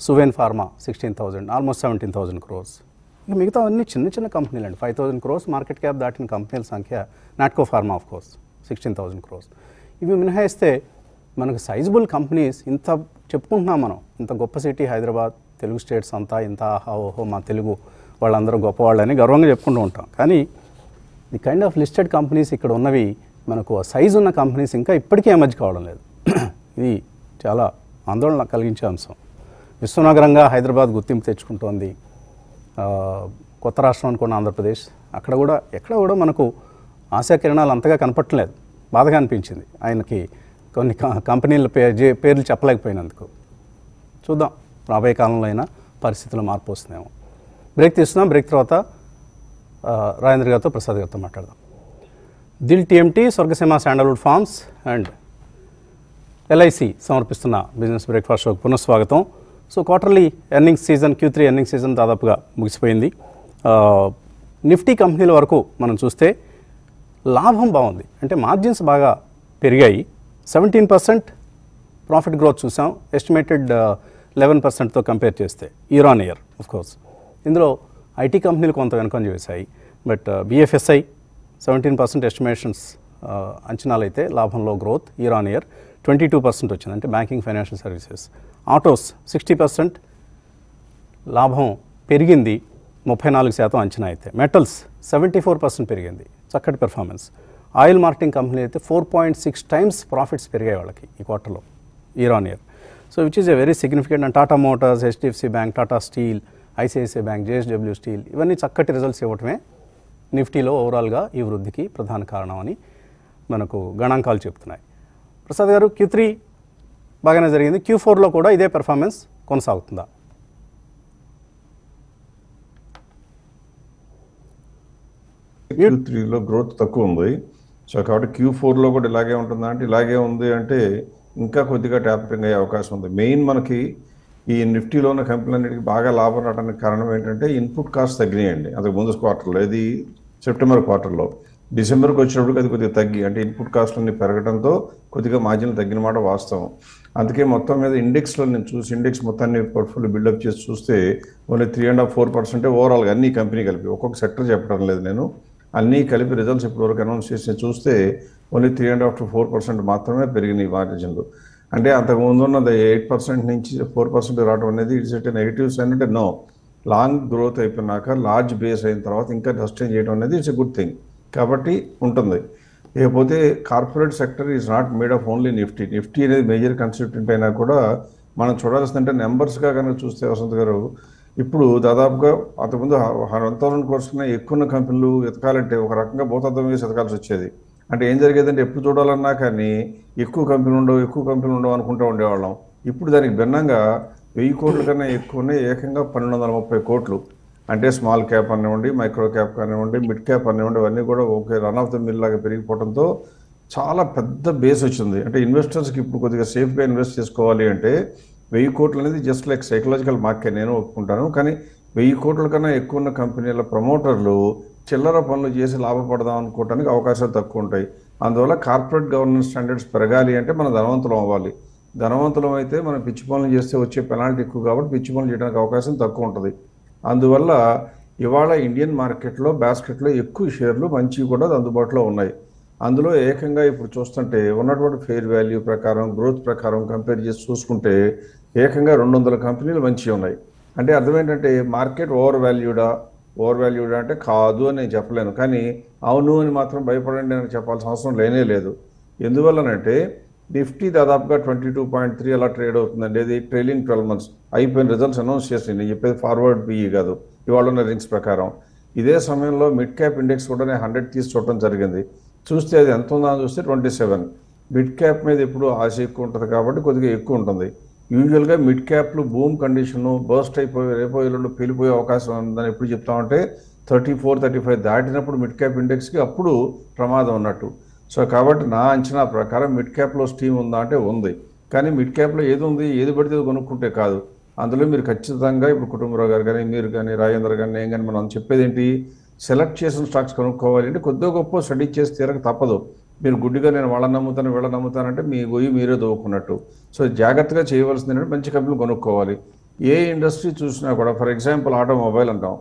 Suven Pharma sixteen thousand almost seventeen thousand crores ఇక మిగతా అన్ని చిన్న చిన్న కంపెనీలు అండి five thousand crores market cap దాటిన కంపెనీల సంఖ్య Natco Pharma of course sixteen thousand crores ఇవి మినహాయిస్తే మనకు సైజబుల్ కంపెనీస్ ఇంత చెప్పుకుంటున్నాం మనం. ఇంత గొప్ప సిటీ హైదరాబాద్ తెలుగు స్టేట్స్ అంతా ఇంత ఆహా ఓహో మా తెలుగు వాళ్ళందరూ గొప్పవాళ్ళని గర్వంగా చెప్పుకుంటూ ఉంటాం. కానీ the kind of listed companies ఇక్కడ ఉన్నవి మనకు సైజు ఉన్న కంపెనీస్ ఇంకా ఇప్పటికీ ఎమర్జ్ కావడం లేదు. ఇది చాలా ఆందోళన కలిగించే అంశం. విశ్వనగరంగా హైదరాబాద్ గుర్తింపు తెచ్చుకుంటోంది. కొత్త రాష్ట్రం అనుకున్న ఆంధ్రప్రదేశ్. అక్కడ కూడా ఎక్కడ కూడా మనకు ఆశా కిరణాలు అంతగా కనపట్టలేదు బాధగా అనిపించింది. ఆయనకి కొన్ని క- కంపెనీల పే- జే- పేర్లు చెప్పలేకపోయినందుకు. చూద్దాం. రాబోయే కాలంలో అయినా పరిస్థితుల్లో మార్పు వస్తుందేమో. బ్రేక్ తీస్తున్నాం. బ్రేక్ తర్వాత రాజేంద్ర గారితో ప్రసాద్ గారితో మాట్లాడదాం. Dil TMT Swargaseema sandalwood farms and LIC సమర్పిస్తున్న బిజినెస్ బ్రేక్ఫాస్ట్ షోకి పునఃస్వాగతం. So quarterly earnings season Q three earnings season దాదాపుగా ముగిసిపోయింది. నిఫ్టీ కంపెనీల వరకు మనం చూస్తే లాభం బాగుంది. అంటే మార్జిన్స్ బాగా పెరిగాయి. సెవెంటీన్ పర్సెంట్ ప్రాఫిట్ గ్రోత్ చూసాం. ఎస్టిమేటెడ్ లెవెన్ పర్సెంట్తో కంపేర్ చేస్తే year on year of course ఇందులో ఐటీ కంపెనీలు కొంత వెనుకొని చేశాయి but BFSI seventeen percent estimations అంచనాలు అయితే లాభంలో growth year on year. Twenty two percent వచ్చింది. అంటే banking financial services. Autos sixty percent లాభం పెరిగింది. ముప్పై నాలుగు శాతం అంచనా అయితే. మెటల్స్ సెవెంటీ ఫోర్ పర్సెంట్ పెరిగింది. చక్కటి పెర్ఫార్మెన్స్ ఆయిల్ మార్కెటింగ్ కంపెనీ అయితే four point six times profits పెరిగాయి వాళ్ళకి ఈ క్వార్టర్లో year on year so which is a very significant and Tata Motors HDFC Bank Tata Steel ICICI Bank JSW Steel ఇవన్నీ చక్కటి results ఇవ్వటమే నిఫ్టీలో ఓవరాల్గా ఈ వృద్ధికి ప్రధాన కారణం అని మనకు గణాంకాలు చెప్తున్నాయి. ప్రసాద్ గారు క్యూ త్రీ బాగానే జరిగింది. క్యూ ఫోర్లో కూడా ఇదే పెర్ఫార్మెన్స్ కొనసాగుతుందా? క్యూ త్రీలో గ్రోత్ తక్కువ ఉంది. సో కాబట్టి క్యూ ఫోర్లో కూడా ఇలాగే ఉంటుందా అంటే ఇలాగే ఉంది అంటే ఇంకా కొద్దిగా ట్యాపింగ్ అయ్యే అవకాశం ఉంది. మెయిన్ మనకి ఈ నిఫ్టీలో ఉన్న కంపెనీలన్నిటికీ బాగా లాభం రావడానికి కారణం ఏంటంటే ఇన్పుట్ కాస్ట్ తగ్గినాయండి. అంతకు ముందు క్వార్టర్లో ఇది సెప్టెంబర్ క్వార్టర్లో డిసెంబర్కి వచ్చినప్పుడు అది కొద్దిగా తగ్గి అంటే ఇన్పుట్ కాస్ట్లన్నీ పెరగడంతో కొద్దిగా మార్జిన్ తగ్గిన మాట వాస్తవం. అందుకే మొత్తం మీద ఇండెక్స్లో నేను చూసి ఇండెక్స్ మొత్తాన్ని పోర్ట్ఫోలియో బిల్డప్ చేసి చూస్తే only three and half four పర్సెంటే ఓవరాల్గా అన్ని కంపెనీ కలిపి ఒక్కొక్క సెక్టర్ చెప్పడం లేదు నేను. అన్నీ కలిపి రిజల్ట్స్ ఇప్పటివరకు అనౌన్స్ చేసి చూస్తే only three and half to four percent మాత్రమే పెరిగినాయి మార్జిన్లు అంటే అంతకు ముందు ఉన్నది ఎయిట్ పర్సెంట్ నుంచి ఫోర్ పర్సెంట్ రావడం అనేది ఇట్స్ ఎట్ నెగిటివ్స్ అంటే నో లాంగ్ గ్రోత్ అయిపోయినాక లార్జ్ బేస్ అయిన తర్వాత ఇంకా సస్టైన్ చేయడం అనేది ఇట్స్ ఎ గుడ్ థింగ్ కాబట్టి ఉంటుంది. లేకపోతే corporate sector is not made of only Nifty Nifty అనేది మేజర్ కన్స్టిట్యూంట్ అయినా కూడా మనం చూడాల్సిందంటే నెంబర్స్గా కనుక చూస్తే వసంత్ గారు ఇప్పుడు దాదాపుగా అంతకుముందు వన్ కోర్సుకున్న ఎక్కువ ఉన్న కంపెనీలు వెతకాలంటే ఒక రకంగా భూతత్వం వేసి ఎతకాల్సి వచ్చేది. అంటే ఏం జరిగేదంటే ఎప్పుడు చూడాలన్నా కానీ ఎక్కువ కంపెనీలు ఉండవు ఎక్కువ కంపెనీలు ఉండవు అనుకుంటూ ఉండేవాళ్ళం. ఇప్పుడు దానికి భిన్నంగా వెయ్యి కోట్ల కన్నా ఎక్కువనే ఏకంగా పన్నెండు వందల ముప్పై కోట్లు. అంటే స్మాల్ క్యాప్ అనివ్వండి మైక్రో క్యాప్ కానివ్వండి మిడ్ క్యాప్ అనివ్వండి అవన్నీ కూడా okay run of the mill లాగా పెరిగిపోవడంతో చాలా పెద్ద బేస్ వచ్చింది. అంటే ఇన్వెస్టర్స్కి ఇప్పుడు కొద్దిగా సేఫ్గా ఇన్వెస్ట్ చేసుకోవాలి అంటే వెయ్యి కోట్లు అనేది జస్ట్ లైక్ సైకలాజికల్ మార్కెట్ నేను ఒప్పుకుంటాను. కానీ వెయ్యి కోట్ల కన్నా ఎక్కువ ఉన్న కంపెనీల ప్రమోటర్లు చిల్లర పనులు చేసి లాభపడదాం అనుకోవడానికి అవకాశాలు తక్కువ ఉంటాయి. అందువల్ల కార్పొరేట్ గవర్నెన్స్ స్టాండర్డ్స్ పెరగాలి అంటే మనం ధనవంతులం అవ్వాలి. ధనవంతులం అయితే మనం పిచ్చి పనులు చేస్తే వచ్చే పెనాల్టీ ఎక్కువ కాబట్టి పిచ్చి పనులు చేయడానికి అవకాశం తక్కువ ఉంటుంది. అందువల్ల ఇవాళ ఇండియన్ మార్కెట్లో బాస్కెట్లో ఎక్కువ షేర్లు మంచివి కూడా అందుబాటులో ఉన్నాయి. అందులో ఏకంగా ఇప్పుడు చూస్తుంటే ఉన్నటువంటి ఫెయిర్ వాల్యూ ప్రకారం గ్రోత్ ప్రకారం కంపేర్ చేసి చూసుకుంటే ఏకంగా రెండు వందల కంపెనీలు మంచిగా ఉన్నాయి. అంటే అర్థం ఏంటంటే మార్కెట్ ఓవర్ వాల్యూడా ఓవర్ వాల్యూడా అంటే కాదు అని నేను చెప్పలేను. కానీ అవును అని మాత్రం భయపడండి అని చెప్పాల్సిన అవసరం లేనే లేదు. ఎందువల్లనంటే నిఫ్టీ దాదాపుగా ట్వంటీ టూ పాయింట్ త్రీ అలా ట్రేడ్ అవుతుందండి. ఇది ట్రైలింగ్ ట్వెల్వ్ మంత్స్ అయిపోయిన రిజల్ట్స్ అనౌన్స్ చేసింది. నేను చెప్పేది ఫార్వర్డ్ పిఈ కాదు. ఇవాళ ఉన్న రింగ్స్ ప్రకారం. ఇదే సమయంలో మిడ్ క్యాప్ ఇండెక్స్ కూడా నేను హండ్రెడ్ తీసి చూడటం జరిగింది. చూస్తే అది ఎంత ఉందో అని చూస్తే ట్వంటీ సెవెన్. మిడ్ క్యాప్ మీద ఎప్పుడు ఆశ ఎక్కువ ఉంటుంది కాబట్టి కొద్దిగా ఎక్కువ ఉంటుంది. యూజువల్గా మిడ్ క్యాప్లు బూమ్ కండిషన్ బర్స్ట్ అయిపోయి రేపో ఎల్లుండి పేలిపోయే అవకాశం ఉందని ఎప్పుడు చెప్తామంటే థర్టీ ఫోర్ థర్టీ ఫైవ్ దాటినప్పుడు మిడ్ క్యాప్ ఇండెక్స్కి అప్పుడు ప్రమాదం ఉన్నట్టు. సో కాబట్టి నా అంచనా ప్రకారం మిడ్ క్యాప్లో స్టీమ్ ఉందా అంటే ఉంది. కానీ మిడ్ క్యాప్లో ఏది ఉంది ఏది పడితే కొనుక్కుంటే కాదు. అందులో మీరు ఖచ్చితంగా ఇప్పుడు కుటుంబరావు గారు కానీ మీరు కానీ రాజేంద్ర కానీ నేను కానీ మనం చెప్పేది ఏంటి సెలెక్ట్ చేసిన స్టాక్స్ కొనుక్కోవాలి అంటే కొద్దిగా గొప్ప స్టడీ చేసి తీరక తప్పదు. మీరు గుడ్డిగా నేను వాళ్ళని నమ్ముతాను వీళ్ళని నమ్ముతానంటే మీ గొయ్యి మీరే దోవుకున్నట్టు సో జాగ్రత్తగా చేయవలసింది ఏంటంటే మంచి కంపెనీలు కొనుక్కోవాలి. ఏ ఇండస్ట్రీ చూసినా కూడా ఫర్ ఎగ్జాంపుల్ ఆటోమొబైల్ అంటాం.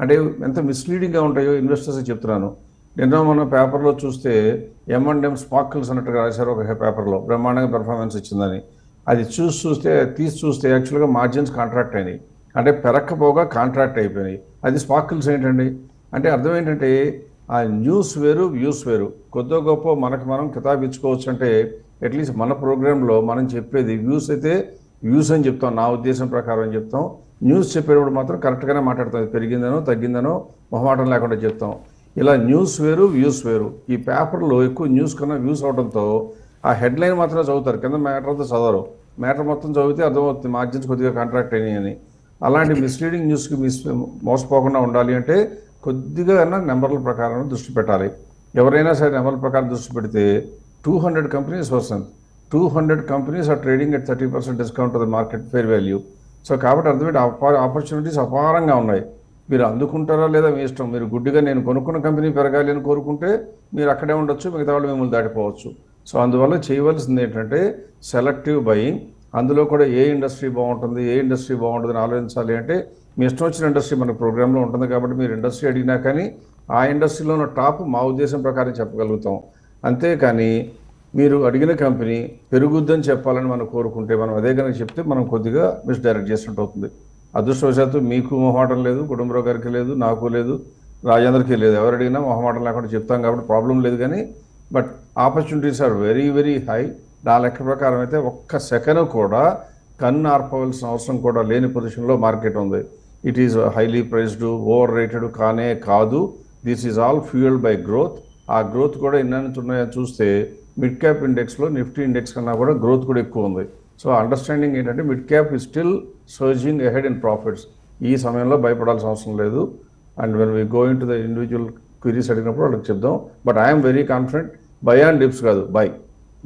అంటే ఎంత మిస్లీడింగ్గా ఉంటాయో ఇన్వెస్టర్స్ చెప్తున్నాను. నిన్న మన పేపర్లో చూస్తే ఎం అండ్ ఎం స్పార్కిల్స్ అన్నట్టుగా రాశారు ఒక పేపర్లో. బ్రహ్మాండంగా పెర్ఫార్మెన్స్ ఇచ్చిందని. అది చూసి చూస్తే తీసి చూస్తే యాక్చువల్గా మార్జిన్స్ కాంట్రాక్ట్ అయినాయి. అంటే పెరక్కపోగా కాంట్రాక్ట్ అయిపోయినాయి. అది స్పార్కిల్స్ ఏంటండి? అంటే అర్థం ఏంటంటే ఆ న్యూస్ వేరు వ్యూస్ వేరు. కొద్ది గొప్ప మనకు మనం కితాబిచ్చుకోవచ్చు అంటే అట్లీస్ట్ మన ప్రోగ్రాంలో మనం చెప్పేది వ్యూస్ అయితే వ్యూస్ అని చెప్తాం నా ఉద్దేశం ప్రకారం అని చెప్తాం. న్యూస్ చెప్పేటప్పుడు మాత్రం కరెక్ట్గానే మాట్లాడతాం. పెరిగిందనో తగ్గిందనో మొహమాటం లేకుండా చెప్తాం. ఇలా న్యూస్ వేరు వ్యూస్ వేరు. ఈ పేపర్లో ఎక్కువ న్యూస్ కన్నా వ్యూస్ అవడంతో ఆ హెడ్లైన్ మాత్రమే చదువుతారు. కింద మ్యాటర్ అంతా చదవరు. మ్యాటర్ మొత్తం చదివితే అర్థమవుతుంది మార్జిన్స్ కొద్దిగా కాంట్రాక్ట్ అయినాయని. అలాంటి మిస్లీడింగ్ న్యూస్కి మిస్ మోసపోకుండా ఉండాలి అంటే కొద్దిగా నెంబర్ల ప్రకారం దృష్టి పెట్టాలి. ఎవరైనా సరే నెంబర్ల ప్రకారం దృష్టి పెడితే టూ హండ్రెడ్ కంపెనీస్ వస్తుంది. Two hundred companies are trading at thirty percent discount the market fair value. So కాబట్టి అర్థమైతే ఆపర్చునిటీస్ అపారంగా ఉన్నాయి. మీరు అందుకుంటారా లేదా మీ ఇష్టం? మీరు గుడ్డిగా నేను కొనుక్కున్న కంపెనీ పెరగాలి అని కోరుకుంటే మీరు అక్కడే ఉండొచ్చు మిగతా వాళ్ళు మిమ్మల్ని దాటిపోవచ్చు. సో అందువల్ల చేయవలసింది ఏంటంటే సెలెక్టివ్ బయింగ్. అందులో కూడా ఏ ఇండస్ట్రీ బాగుంటుంది ఏ ఇండస్ట్రీ బాగుంటుంది అని ఆలోచించాలి అంటే మీ ఇష్టం వచ్చిన ఇండస్ట్రీ మన ప్రోగ్రాంలో ఉంటుంది కాబట్టి మీరు ఇండస్ట్రీ అడిగినా కానీ ఆ ఇండస్ట్రీలో ఉన్న టాప్ మా ఉద్దేశం ప్రకారం చెప్పగలుగుతాం. అంతేకాని మీరు అడిగిన కంపెనీ పెరుగుద్దని చెప్పాలని మనం కోరుకుంటే మనం అదే కనుక చెప్తే మనం కొద్దిగా మిస్డైరెక్ట్ చేసినట్టు అవుతుంది. అదృష్టవశాత్తు మీకు మొహమాటం లేదు కుటుంబరావు గారికి లేదు నాకు లేదు రాజేంద్రకి లేదు. ఎవరు అడిగినా మొహమాటం లేకుండా చెప్తాం కాబట్టి ప్రాబ్లం లేదు కానీ but opportunities are very very high. నా లెక్క ప్రకారం అయితే ఒక్క సెకండ్ కూడా కన్ను ఆర్పవలసిన అవసరం కూడా లేని పొజిషన్లో మార్కెట్ ఉంది. It is highly priced over rated కానే కాదు. This is all fuelled by growth ఆ గ్రోత్ కూడా ఎన్ని ఉన్నాయో చూస్తే మిడ్ క్యాప్ ఇండెక్స్లో నిఫ్టీ ఇండెక్స్ కన్నా కూడా గ్రోత్ కూడా ఎక్కువ ఉంది. సో అండర్స్టాండింగ్ ఏంటంటే mid cap is still surging ahead in profits ఈ సమయంలో భయపడాల్సిన అవసరం లేదు. And when we going to the individual queries అడిగినప్పుడు వాళ్ళకి చెప్దాం. But I'm very confident buy and dips కాదు buy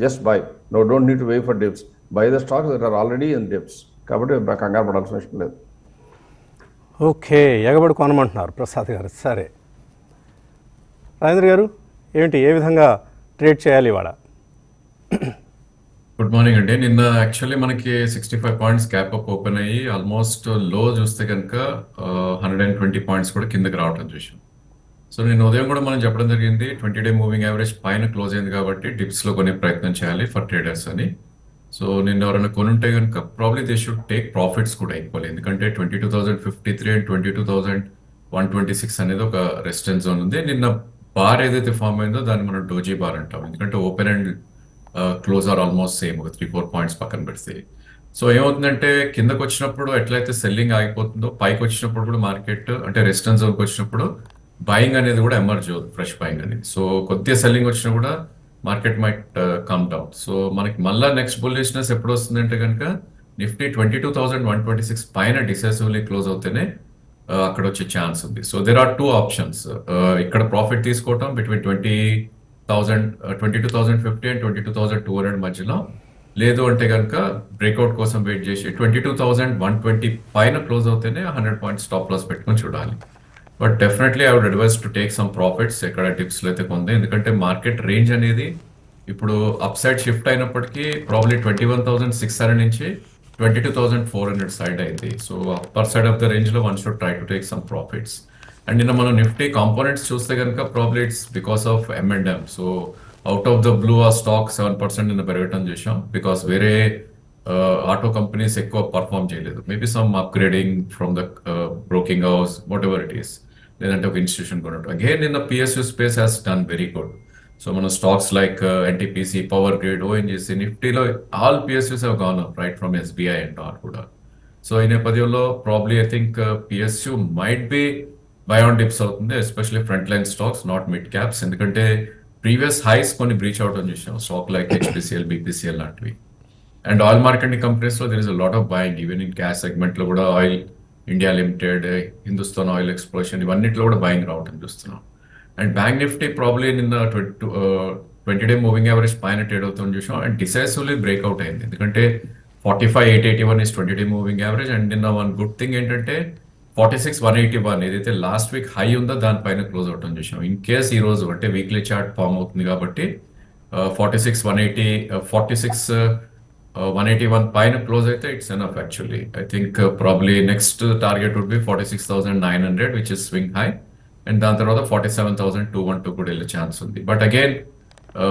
just buy no don't need to wait for dips buy the stocks that are already in dips కాబట్టి కంగారు పడాల్సిన అవసరం లేదు. Okay ఎగబడి కొనమంటున్నారు ప్రసాద్ గారు. సరే. రాజేంద్ర గారు ఏంటి ఏ విధంగా ట్రేడ్ చేయాలి ఇవాళ? గుడ్ మార్నింగ్ అండి. నిన్న యాక్చువల్లీ మనకి sixty five points gap up open అయ్యి ఆల్మోస్ట్లో చూస్తే కనుక హండ్రెడ్ అండ్ ట్వంటీ పాయింట్స్ కూడా కిందకి రావటం చూసాం సో నేను ఉదయం కూడా మనం చెప్పడం జరిగింది ట్వంటీ డే మూవింగ్ యావరేజ్ పైన క్లోజ్ అయింది కాబట్టి డిప్స్లో కొనే ప్రయత్నం చేయాలి ఫర్ ట్రేడర్స్ అని. సో నేను ఎవరైనా కొనుంటే కనుక probably they should take profits కూడా ఈక్వల్ ఎందుకంటే twenty two thousand fifty three and twenty two thousand one twenty six అనేది ఒక రెసిడెన్స్ జోన్ ఉంది. నిన్న బార్ ఏదైతే ఫామ్ అయిందో దాన్ని మనం డోజీ బార్ అంటాం. ఎందుకంటే open and close are almost same ఒక త్రీ ఫోర్ పాయింట్స్ పక్కన పెడితే. సో ఏమవుతుందంటే కిందకు వచ్చినప్పుడు ఎట్లయితే సెల్లింగ్ ఆగిపోతుందో పైకి వచ్చినప్పుడు కూడా మార్కెట్ అంటే రెసిడెన్స్ జోన్కి వచ్చినప్పుడు బయింగ్ అనేది కూడా ఎమర్జ్ అవుతుంది ఫ్రెష్ బయింగ్ అనేది. సో కొద్దిగా సెల్లింగ్ వచ్చినా కూడా market might come down so మనకి మళ్ళా నెక్స్ట్ బుల్లిష్నెస్ ఎప్పుడు వస్తుందంటే కనుక Nifty twenty two thousand one twenty six పైన డిసెసివ్లీ క్లోజ్ అవుతేనే uh, అక్కడ వచ్చే ఛాన్స్ ఉంది. So there are two options ఇక్కడ ప్రాఫిట్ తీసుకోవటం between twenty thousand twenty two thousand fifty and twenty two thousand two hundred మధ్యలో. లేదు అంటే కనుక బ్రేక్అవుట్ కోసం వెయిట్ చేసి twenty two thousand one twenty పైన క్లోజ్ అవుతేనే హండ్రెడ్ పాయింట్స్ స్టాప్ లాస్ పెట్టుకొని చూడాలి. But definitely I would advise to take some profits ఎక్కడ టిప్స్లో అయితే కొంది ఎందుకంటే మార్కెట్ రేంజ్ అనేది ఇప్పుడు అప్ సైడ్ షిఫ్ట్ అయినప్పటికీ probably twenty one thousand six hundred నుంచి twenty two thousand four hundred side అయింది. So upper side of the రేంజ్లో one should try to take some profits and నిన్న మనం నిఫ్టీ కాంపోనెంట్స్ చూస్తే కనుక probably it's because of M and M so out of the blue ah stock seven percent నిన్న పెరగటం చూసాం because వేరే auto companies ఎక్కువ పర్ఫామ్ చేయలేదు. Maybe some upgrading from the broking house whatever it is లేదంటే ఒక ఇన్స్టిట్యూషన్ కొనట్టు again నిన్న PSU space has done very good so మన stocks like NTPC power grid ONGC నిఫ్టీలో all PSUs have gone up right from SBI and all కూడా. So ఈ నేపథ్యంలో probably I think PSU might be buy on dips అవుతుంది especially front line stocks not mid caps ఎందుకంటే previous highs కొన్ని breach అవడం చూసాం. Stock like HPCL BPCL లాంటివి. And oil marketing కంపెనీస్లో there is a lot of buying even in gas సెగ్మెంట్లో కూడా oil India limited Hindustan oil exploration ఇవన్నిట్లో కూడా buying రావటం చూస్తున్నాం. అండ్ బ్యాంక్ నిఫ్టీ ప్రాబ్లీ నిన్న ట్వంటీ డే మూవింగ్ యావరేజ్ పైన trade అవుతుంది చూసాం. అండ్ డిసైసివ్లీ బ్రేక్అవుట్ అయింది. ఎందుకంటే forty five eight eighty one is twenty day moving average and నిన్న వన్ గుడ్ థింగ్ ఏంటంటే forty six one eighty one ఏదైతే last week high ఉందో దానిపైన క్లోజ్ అవటం చూసాం. ఇన్ కేస్ ఈ రోజు అంటే వీక్లీ చార్ట్ ఫామ్ అవుతుంది కాబట్టి forty six one eighty forty six one eighty one పైన క్లోజ్ అయితే it's enough actually. I think probably next target would be forty six thousand nine hundred which is swing high and దాని తర్వాత forty seven thousand two one two కూడా వెళ్ళే chance ఉంది. But again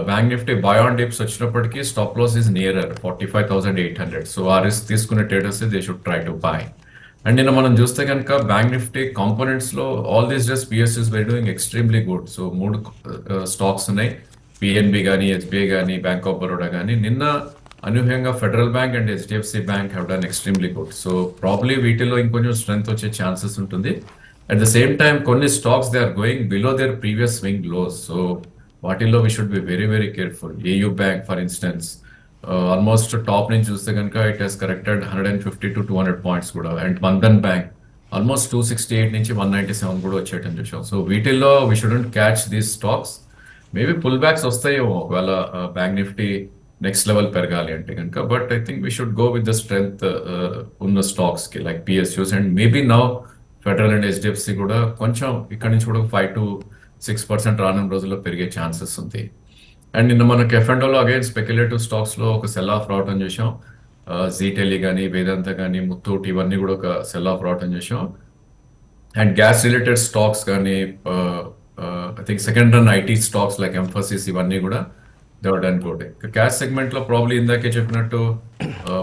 bank Nifty buy on dips వచ్చినప్పటికీ stop loss is nearer forty five thousand eight hundred so ah risk తీసుకునే traders they should try to buy and నిన్న మనం చూస్తే కనుక bank Nifty కాంపోనెంట్స్లో all these days PSUs very doing extremely good so మూడు stocks ఉన్నాయి. PNB కానీ SBI కానీ bank of Baroda కానీ నిన్న అనూహ్యంగా federal bank and HDFC bank have done extremely good so probably వీటిలో ఇంకొంచెం స్ట్రెంత్ వచ్చే ఛాన్సెస్ ఉంటుంది. అట్ ద సేమ్ టైం కొన్ని stocks they are going below their previous swing lows so వాటిల్లో we should be very very careful AU bank for instance almost top నుంచి చూస్తే కనుక it has corrected hundred and fifty to two hundred points కూడా. And Bandhan bank almost two sixty eight నుంచి one ninety seven కూడా వచ్చేయటం చూసాం so వీటిల్లో we shouldn't catch these stocks maybe pull backs వస్తాయేమో. ఒకవేళ బ్యాంక్ నిఫ్టీ నెక్స్ట్ లెవెల్ పెరగాలి అంటే కనుక. But I think we should go with the strength ఉన్న స్టాక్స్కి like PSUs and maybe now federal and HDFC కూడా కొంచెం ఇక్కడ నుంచి కూడా ఫైవ్ టు సిక్స్ పర్సెంట్ రానున్న రోజుల్లో పెరిగే ఛాన్సెస్ ఉంది అండ్ నిన్న మనకి ఎఫ్ఎండోలో అగైన్ స్పెక్యులేటివ్ స్టాక్స్లో ఒక సెల్ ఆఫ్ రావటం చేసాం జీటెలి కానీ వేదాంత కానీ ముత్తూట్ ఇవన్నీ కూడా ఒక సెల్ ఆఫ్ రావటం చేసాం అండ్ గ్యాస్ రిలేటెడ్ స్టాక్స్ కానీ I think second run IT stocks like Infosys ఇవన్నీ కూడా దేవర్ డన్ గుడ్ గ్యాస్ సెగ్మెంట్లో ప్రాబ్లీ ఇందాకే చెప్పినట్టు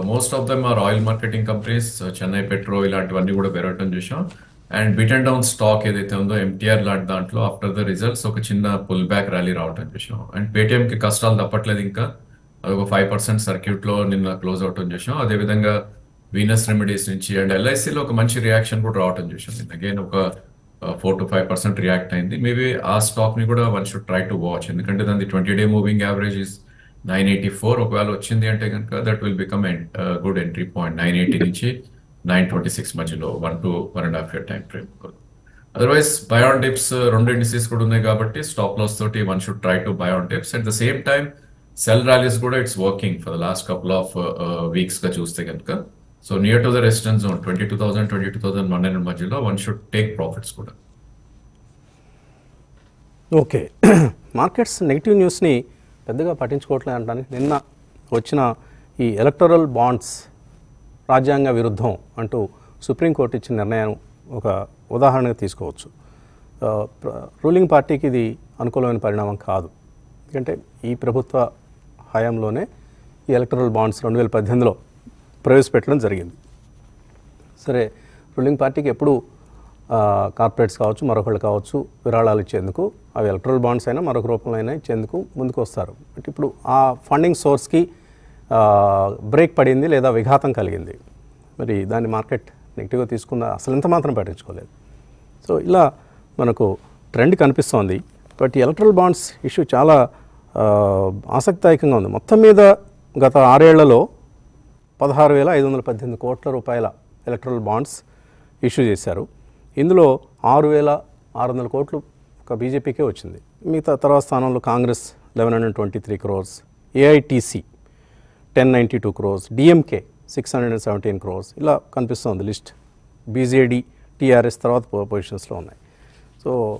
most of them are oil marketing companies Chennai petro ఇలాంటివన్నీ కూడా పెరగటం చూసాం and bit and down stock ఏదైతే ఉందో ఎంటీఆర్ లాంటి దాంట్లో ఆఫ్టర్ ద రిజల్ట్స్ ఒక చిన్న పుల్ బ్యాక్ ర్యాలీ రావటం చూసాం అండ్ పేటిఎం కి కష్టాలు తప్పట్లేదు ఇంకా. అది ఒక ఫైవ్ పర్సెంట్ సర్క్యూట్లో నిన్న క్లోజ్ అవటం చూసాం అదేవిధంగా వీనస్ రెమెడీస్ నుంచి అండ్ ఎల్ఐసిలో ఒక మంచి రియాక్షన్ కూడా రావటం చూసాం అగైన్ ఒక four to five percent react అయింది. మేబీ ఆ స్టాక్ని కూడా one should try to watch. ఎందుకంటే దాని twenty day moving average is nine eighty four. ఒకవేళ వచ్చింది అంటే కనుక that will become good entry point nine eighty నుంచి నైన్ ట్వంటీ సిక్స్ మధ్యలో one to one and half year time frame otherwise buy on dips రెండు indices కూడా ఉన్నాయి కాబట్టి స్టాప్ లాస్ తోటి one should try to buy on dips at the same time sell rallies కూడా it's working for the last couple of వీక్స్గా చూస్తే కనుక. So near to the resistance zone twenty two thousand twenty two thousand one hundred మధ్యలో one should take profits కూడా. Okay. Markets negative న్యూస్ని పెద్దగా పట్టించుకోవట్లేదు అంటాను నిన్న వచ్చిన ఈ ఎలక్టరల్ బాండ్స్ రాజ్యాంగ విరుద్ధం అంటూ సుప్రీంకోర్టు ఇచ్చిన నిర్ణయం ఒక ఉదాహరణగా తీసుకోవచ్చు. రూలింగ్ పార్టీకి ఇది అనుకూలమైన పరిణామం కాదు. ఎందుకంటే ఈ ప్రభుత్వ హయాంలోనే ఈ ఎలక్టరల్ బాండ్స్ రెండు వేల పద్దెనిమిదిలో ప్రవేశపెట్టడం జరిగింది. సరే రూలింగ్ పార్టీకి ఎప్పుడు కార్పొరేట్స్ కావచ్చు మరొకళ్ళు కావచ్చు విరాళాలు ఇచ్చేందుకు అవి ఎలక్ట్రల్ బాండ్స్ అయినా మరొక రూపంలో అయినా ఇచ్చేందుకు ముందుకు వస్తారు బట్ ఇప్పుడు ఆ ఫండింగ్ సోర్స్కి బ్రేక్ పడింది లేదా విఘాతం కలిగింది. మరి దాన్ని మార్కెట్ నెగిటివ్గా తీసుకున్న అసలు ఎంత మాత్రం పట్టించుకోలేదు. సో ఇలా మనకు ట్రెండ్ కనిపిస్తోంది. బట్ ఎలక్ట్రల్ బాండ్స్ ఇష్యూ చాలా ఆసక్తిదాయకంగా ఉంది. మొత్తం మీద గత ఆరేళ్ళలో పదహారు వేల ఐదు వందల పద్దెనిమిది కోట్ల రూపాయల ఎలక్ట్రల్ బాండ్స్ ఇష్యూ చేశారు. ఇందులో ఆరు వేల ఆరు వందల కోట్లు ఒక బీజేపీకే వచ్చింది. మిగతా తర్వాత స్థానంలో Congress eleven hundred twenty three crores AITC ten ninety two crores DMK six hundred and seventeen crores ఇలా కనిపిస్తుంది లిస్ట్. బీజేడీ టీఆర్ఎస్ తర్వాత పొ- పొజిషన్స్లో ఉన్నాయి. సో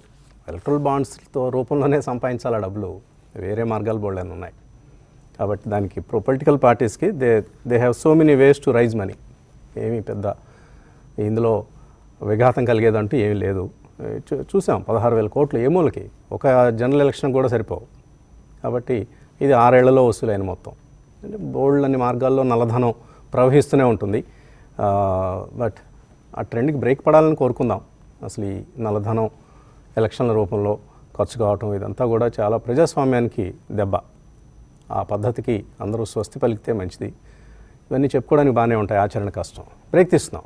ఎలక్ట్రల్ బాండ్స్తో రూపంలోనే సంపాదించాలి ఆ డబ్బులు? వేరే మార్గాలు బోళ్ళని ఉన్నాయి. కాబట్టి దానికి ప్రో పొలిటికల్ పార్టీస్కి they they have so many ways to raise money ఏమీ పెద్ద ఇందులో విఘాతం కలిగేదంటూ ఏమీ లేదు. చూసాం పదహారు వేల కోట్లు ఏమోలకి ఒక జనరల్ ఎలక్షన్ కూడా సరిపోవు. కాబట్టి ఇది ఆరేళ్ళలో వసూలైన మొత్తం. అంటే బోల్డ్ అన్ని మార్గాల్లో నల్లధనం ప్రవహిస్తూనే ఉంటుంది. బట్ ఆ ట్రెండ్కి బ్రేక్ పడాలని కోరుకుందాం. అసలు ఈ నల్లధనం ఎలక్షన్ల రూపంలో ఖర్చు కావటం ఇదంతా కూడా చాలా ప్రజాస్వామ్యానికి దెబ్బ. ఆ పద్ధతికి అందరూ స్వస్తి పలికితే మంచిది. ఇవన్నీ చెప్పుకోవడానికి బాగానే ఉంటాయి. ఆచరణ కష్టం. ప్రయత్నిస్తున్నాం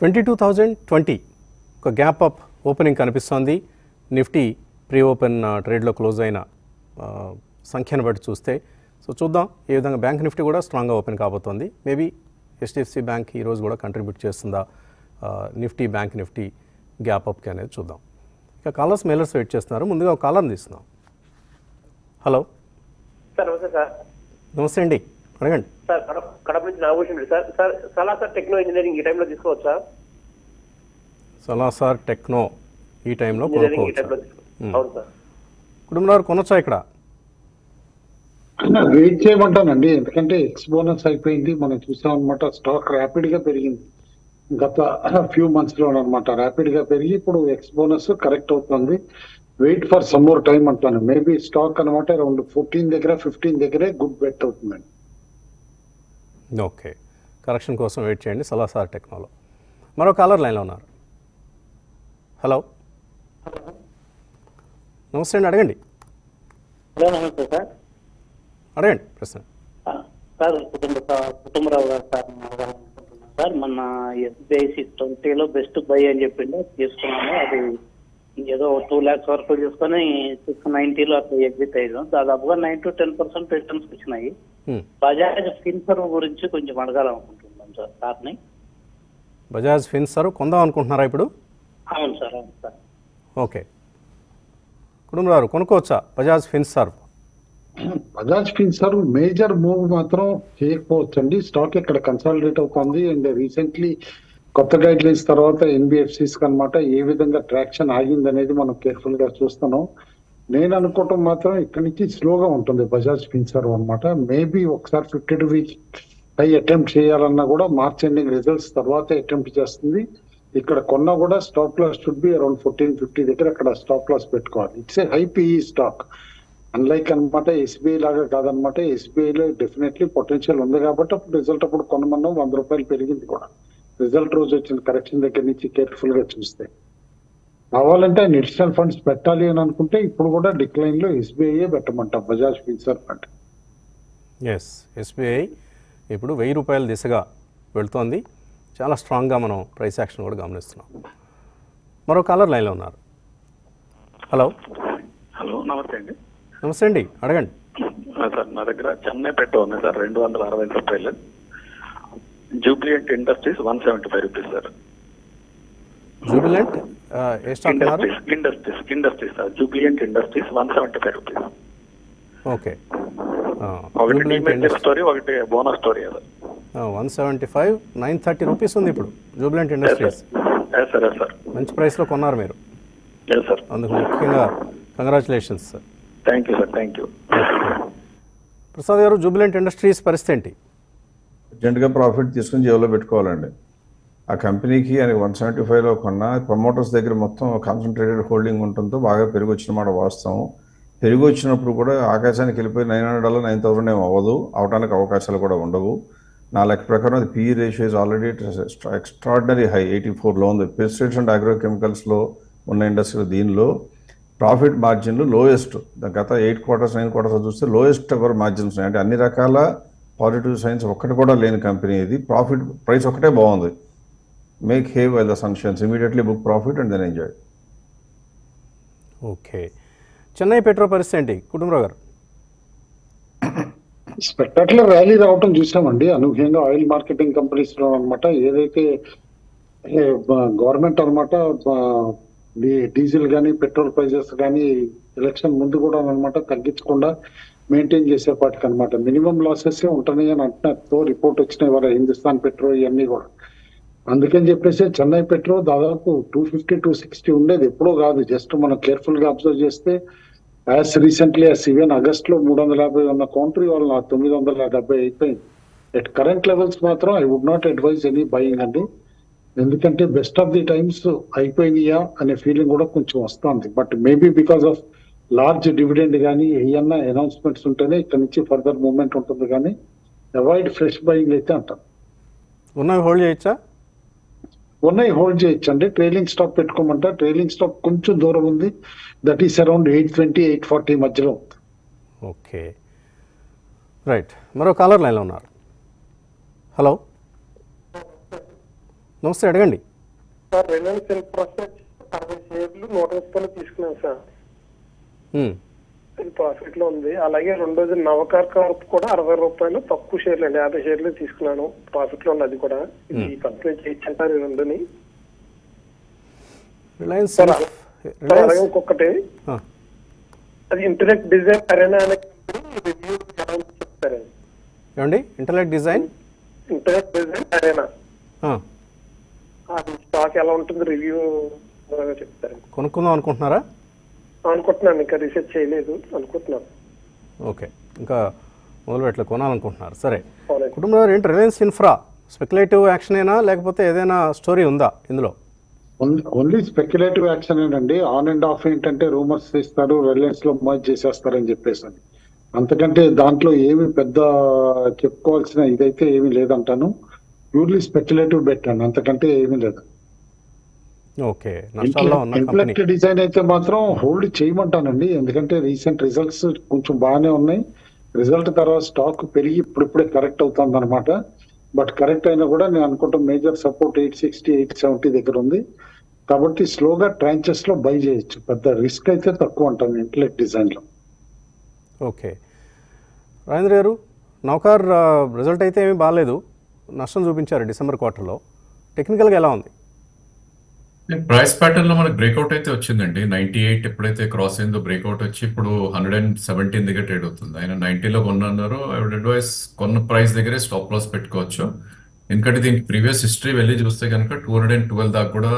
ట్వంటీ టూ థౌజండ్ ట్వంటీ ఒక గ్యాప్ అప్ ఓపెనింగ్ కనిపిస్తోంది. నిఫ్టీ ప్రీ ఓపెన్ ట్రేడ్లో క్లోజ్ అయిన సంఖ్యను బట్టి చూస్తే. సో చూద్దాం ఏ విధంగా బ్యాంక్ నిఫ్టీ కూడా స్ట్రాంగ్గా ఓపెన్ కాబోతోంది. మేబీ హెచ్డిఎఫ్సి బ్యాంక్ ఈరోజు కూడా కంట్రిబ్యూట్ చేస్తుందా నిఫ్టీ బ్యాంక్ నిఫ్టీ గ్యాప్ అప్కి అనేది చూద్దాం. ఇక కాలర్స్ మెయిలర్స్ వెయిట్ చేస్తున్నారు. ముందుగా ఒక కాలర్ని తీస్తున్నాం. హలో. సార్ నమస్తే సార్. నమస్తే అండి. అడగండి. సార్ కడప కడప నుంచి Nagabhushan sir. Sir Salasar techno engineering ఈ టైంలో తీసుకోవచ్చా? సలాసార్ టెక్నో ఈ టైంలో కొనుక్కోవచ్చు. సార్. కుటుంబారు కొనొచ్చా ఇక్కడ? వెయిట్ చేయమంటానండి. ఎందుకంటే ఎక్స్ బోనస్ అయిపోయింది. మనం చూసాం అనమాట స్టాక్ ర్యాపిడ్గా పెరిగింది. గత ఫ్యూ మంత్స్లో అనమాట ర్యాపిడ్గా పెరిగి ఇప్పుడు ఎక్స్ బోనస్ కరెక్ట్ అవుతుంది. Wait for some more time అంటాను. మేబీ స్టాక్ అనమాట అరౌండ్ ఫోర్టీన్ దగ్గర ఫిఫ్టీన్ దగ్గరే గుడ్ బెట్ అవుతుందండి. ఓకే కరెక్షన్ కోసం వెయిట్ చేయండి. సలాసార్ టెక్నోలో మరో కాలర్ లైన్లో ఉన్నారు. హలో నమస్తే అండి అడగండి. హలో నమస్తే సార్. అడగండి ప్రశ్న. Sir Kutumba Kutumbarao garu sir sir మన ఎస్బీఐ ట్వంటీలో బెస్ట్ బై అని చెప్పిండు. తీసుకున్నాము అది ఏదో టూ ల్యాక్స్ వరకు తీసుకొని సిక్స్ నైన్టీలో అట్లా ఎగ్జిట్ అయ్యాం దాదాపుగా nine to ten percent returns వచ్చినాయి. బజాజ్ ఫిన్సర్ గురించి కొంచెం అడగాలనుకుంటున్నాం సార్ సార్ని. బజాజ్ ఫిన్సర్ కొందాం అనుకుంటున్నారా ఇప్పుడు? అవును సార్ అవును సార్. ఓకే. కుటుంబారు కొనుక్కోవచ్చా Bajaj Finserv Bajaj finserv major move మాత్రం చేయకపోవచ్చండి. స్టాక్ ఇక్కడ కన్సాలిడేట్ అవుతుంది. అండ్ రీసెంట్లీ కొత్త గైడ్ లైన్స్ తర్వాత ఎన్బిఎఫ్సిస్ అనమాట ఏ విధంగా ట్రాక్షన్ ఆగింది అనేది మనం కేర్ఫుల్గా చూస్తున్నాం. నేను అనుకోవటం మాత్రం ఇక్కడ నుంచి స్లోగా ఉంటుంది బజాజ్ ఫిన్సర్ అనమాట మేబీ ఒకసారి ఫిఫ్టీ టూ వీక్ పై అటెంప్ట్ చేయాలన్నా కూడా మార్చ్ ఎండింగ్ రిజల్ట్స్ తర్వాత అటెంప్ట్ చేస్తుంది. ఇక్కడ కొన్నా కూడా stop loss should be around fourteen fifty దగ్గర అక్కడ స్టాప్ లాస్ పెట్టుకోవాలి. It's a high PE stock unlike అనమాట ఎస్బీఐ లాగా కాదనమాట ఎస్బీఐలో డెఫినెట్లీ పొటెన్షియల్ ఉంది కాబట్టి అప్పుడు రిజల్ట్ అప్పుడు కొనమన్నాం వంద రూపాయలు పెరిగింది కూడా. రిజల్ట్ రోజు వచ్చిన కరెక్షన్ దగ్గర నుంచి కేర్ఫుల్గా చూస్తే. కావాలంటే ఆయన అడిషనల్ ఫండ్స్ పెట్టాలి అని అనుకుంటే ఇప్పుడు కూడా డిక్లైన్లో ఎస్బీఐ పెట్టమంటాం బజాజ్ ఫిన్సర్ ఫండ్ ఎస్ ఎస్బీఐ ఇప్పుడు వెయ్యి రూపాయల దిశగా వెళ్తోంది. చాలా స్ట్రాంగ్గా మనం ప్రైస్ యాక్షన్ కూడా గమనిస్తున్నాం. మరో కాలర్ లైన్లో ఉన్నారు. హలో హలో నమస్తే అండి. నమస్తే అండి అడగండి. సార్ నా దగ్గర చెన్నై పెట్ట ఉంది సార్ రెండు వందల అరవై రూపాయలు. Jubilant industries one seventy five rupees sir. ఉన్నారు industries industries industries sir Jubilant industries one seventy five rupees. Okay. ఒకటి డిమెన్షన్ స్టోరీ ఒకటి bonus story sir one seventy five nine thirty rupees ఉంది ఇప్పుడు జూబిలెంట్ ఇండస్ట్రీస్. సార్ సార్ మంచి ప్రైస్లో కొన్నారు మీరు. Sir అందుకు ముఖ్యంగా congratulations thank you sir thank you Prasad garu Jubilant industries పరిస్థితి ఏంటి? అర్జెంటుగా ప్రాఫిట్ తీసుకుని జేబులో పెట్టుకోవాలండి. ఆ కంపెనీకి ఆయన వన్ సెవెంటీ ఫైవ్లో కొన్న ప్రమోటర్స్ దగ్గర మొత్తం కాన్సన్ట్రేటెడ్ హోల్డింగ్ ఉండటంతో బాగా పెరిగి వచ్చిన మాట వాస్తవం. పెరిగి వచ్చినప్పుడు కూడా ఆకాశానికి వెళ్ళిపోయి nine hundred dollar nine thousand ఏం అవ్వదు. అవడానికి అవకాశాలు కూడా ఉండవు. నా లెక్క ప్రకారం అది PE ratio is already extraordinary high eighty ఫోర్లో ఉంది. పెస్టిసైడ్స్ అండ్ అగ్రోకెమికల్స్లో ఉన్న ఇండస్ట్రీ దీనిలో ప్రాఫిట్ మార్జిన్లు లోయెస్ట్. గత ఎయిట్ క్వార్టర్స్ నైన్ క్వార్టర్స్ చూస్తే లోయెస్ట్ ఎవర్ మార్జిన్స్ ఉన్నాయి? అంటే అన్ని రకాల పాజిటివ్ సైన్స్ ఒక్కటి కూడా లేని కంపెనీ ఇది. ప్రాఫిట్ ప్రైస్ ఒకటే బాగుంది. Make hay while the sun shines immediately book profit and then enjoy okay Chennai petro పరిస్థితి ఏంటి? కుటుంబరావు గారు. స్పెక్టాక్యులర్ ర్యాలీ రావటం చూసామండి అనూహ్యంగా ఆయిల్ మార్కెటింగ్ కంపెనీస్లో అనమాట ఏదైతే గవర్నమెంట్ అనమాట డీజిల్ కానీ పెట్రోల్ ప్రైజెస్ కానీ ఎలక్షన్ ముందు కూడా అనమాట తగ్గించకుండా మెయింటైన్ చేసేపాటికి అనమాట మినిమం లాసెస్ ఉంటున్నాయి అని అంటున్నారు. తో రిపోర్ట్ వచ్చినాయి వాళ్ళ హిందుస్థాన్ పెట్రోల్ ఇవన్నీ కూడా. అందుకని చెప్పేసి చెన్నై పెట్రోల్ దాదాపు టూ ఫిఫ్టీ టూ సిక్స్టీ ఉండేది. ఎప్పుడో కాదు. జస్ట్ మనం కేర్ఫుల్గా అబ్జర్వ్ చేస్తే యాజ్ రీసెంట్లీ యాజ్ ఈవెన్ ఆగస్ట్లో మూడు వందల యాభై ఉన్న కౌంటరీ వాళ్ళు తొమ్మిది వందల డెబ్బై అయిపోయింది. ఎట్ కరెంట్ లెవెల్స్ మాత్రం I would not advise any buying అండి. ఎందుకంటే బెస్ట్ ఆఫ్ ది టైమ్స్ అయిపోయినాయా అనే ఫీలింగ్ కూడా కొంచెం వస్తుంది. But maybe because of large dividend కానీ ఏమన్నా అనౌన్స్మెంట్స్ ఉంటేనే ఇక్కడ నుంచి ఫర్దర్ మూవ్మెంట్ ఉంటుంది కానీ అవాయిడ్ ఫ్రెష్ బయింగ్ అయితే అంటాం. ఉన్నవి హోల్డ్ చేయొచ్చా? ఉన్నాయి హోల్డ్ చేయొచ్చు. అండి ట్రైలింగ్ స్టాక్ పెట్టుకోమంటా. ట్రైలింగ్ స్టాక్ కొంచెం దూరం ఉంది. That is around eight twenty eight forty మధ్యలో ఉంది. ఓకే రైట్ మరో కాలర్ లైన్లో ఉన్నారు. హలో నమస్తే అడగండి. సార్ రిలయన్స్ ఇన్ఫ్రాస్ట్రక్చర్ అరవై షేర్లు నూట ముప్పై సార్. ప్రాఫిట్లో ఉంది. అలాగే రెండోది నవకార్ కార్ప్ కూడా అరవై రూపాయలు తక్కువ షేర్లు అండి యాభై షేర్లు తీసుకున్నాను. ప్రాఫిట్లో ఉంది అది కూడా ఈ కంపెనీ ఈ రెండుని. రిలయన్స్ అలాగే ఇంకొకటి. అది ఇంటర్నెట్ డిజైన్ అరేనా అనే కంపెనీ రివ్యూ ఎలా ఉందో చెప్తారండి ఏమండి? Internet design? Internet design arena. Stock ఎలా ఉంటుంది రివ్యూ చెప్తారండి కొనుక్కుందాం అనుకుంటున్నారా? అనుకుంటున్నాను ఇంకా రీసెర్చ్ చేయలేదు అనుకుంటున్నాను. ఓకే ఇంకా మొదలు పెట్టలేదు కొనాలనుకుంటున్నారు. సరే. కుటుంబంలో ఏంటి రిలయన్స్ ఇన్ఫ్రా స్పెక్యులేటివ్ యాక్షనేనా లేకపోతే ఏదైనా స్టోరీ ఉందా ఇందులో? ఓన్లీ స్పెక్యులేటివ్ యాక్షన్ అండి ఆన్ అండ్ ఆఫ్ ఏంటంటే రూమర్స్ ఇస్తారు రిలయన్స్లో మర్జ్ చేసేస్తారని చెప్పేసి అని. అంతకంటే దాంట్లో ఏమి పెద్ద చెప్పుకోవాల్సిన ఇదైతే ఏమీ లేదంటాను. ప్యూర్లీ స్పెక్యులేటివ్ బెట్ అండి అంతకంటే ఏమీ లేదు. ఓకే. ఇంటలెక్ట్ డిజైన్ అయితే మాత్రం హోల్డ్ చేయమంటానండి. ఎందుకంటే రీసెంట్ రిజల్ట్స్ కొంచెం బాగానే ఉన్నాయి. రిజల్ట్ తర్వాత స్టాక్ పెరిగి ఇప్పుడిప్పుడే కరెక్ట్ అవుతుంది అనమాట బట్ కరెక్ట్ అయినా కూడా నేను అనుకుంటా major support eight sixty eight seventy దగ్గర ఉంది. కాబట్టి స్లోగా ట్రాంచెస్లో బై చేయొచ్చు. పెద్ద రిస్క్ అయితే తక్కువ ఉంటాను ఇంటలెక్ట్ డిజైన్లో. ఓకే. రాజేంద్ర గారు నౌకార్ రిజల్ట్ అయితే ఏమీ బాగాలేదు. నష్టం చూపించారు డిసెంబర్ క్వార్టర్లో. టెక్నికల్గా ఎలా ఉంది? ప్రైస్ ప్యాటర్న్లో మనకి బ్రేక్అవుట్ అయితే వచ్చిందండి. నైన్టీ ఎయిట్ ఎప్పుడైతే క్రాస్ అయిందో బ్రేక్అవుట్ వచ్చి ఇప్పుడు హండ్రెడ్ అండ్ సెవెంటీన్ దగ్గర ట్రేడ్ అవుతుంది. ఆయన నైన్టీలో కొన్నారు ఐ వుడ్ అడ్వైస్ కొన్న ప్రైస్ దగ్గరే స్టాప్ లాస్ పెట్టుకోవచ్చు. ఎందుకంటే దీనికి ప్రీవియస్ హిస్టరీ వెళ్ళి చూస్తే కనుక టూ హండ్రెడ్ అండ్ ట్వెల్వ్ దాకా కూడా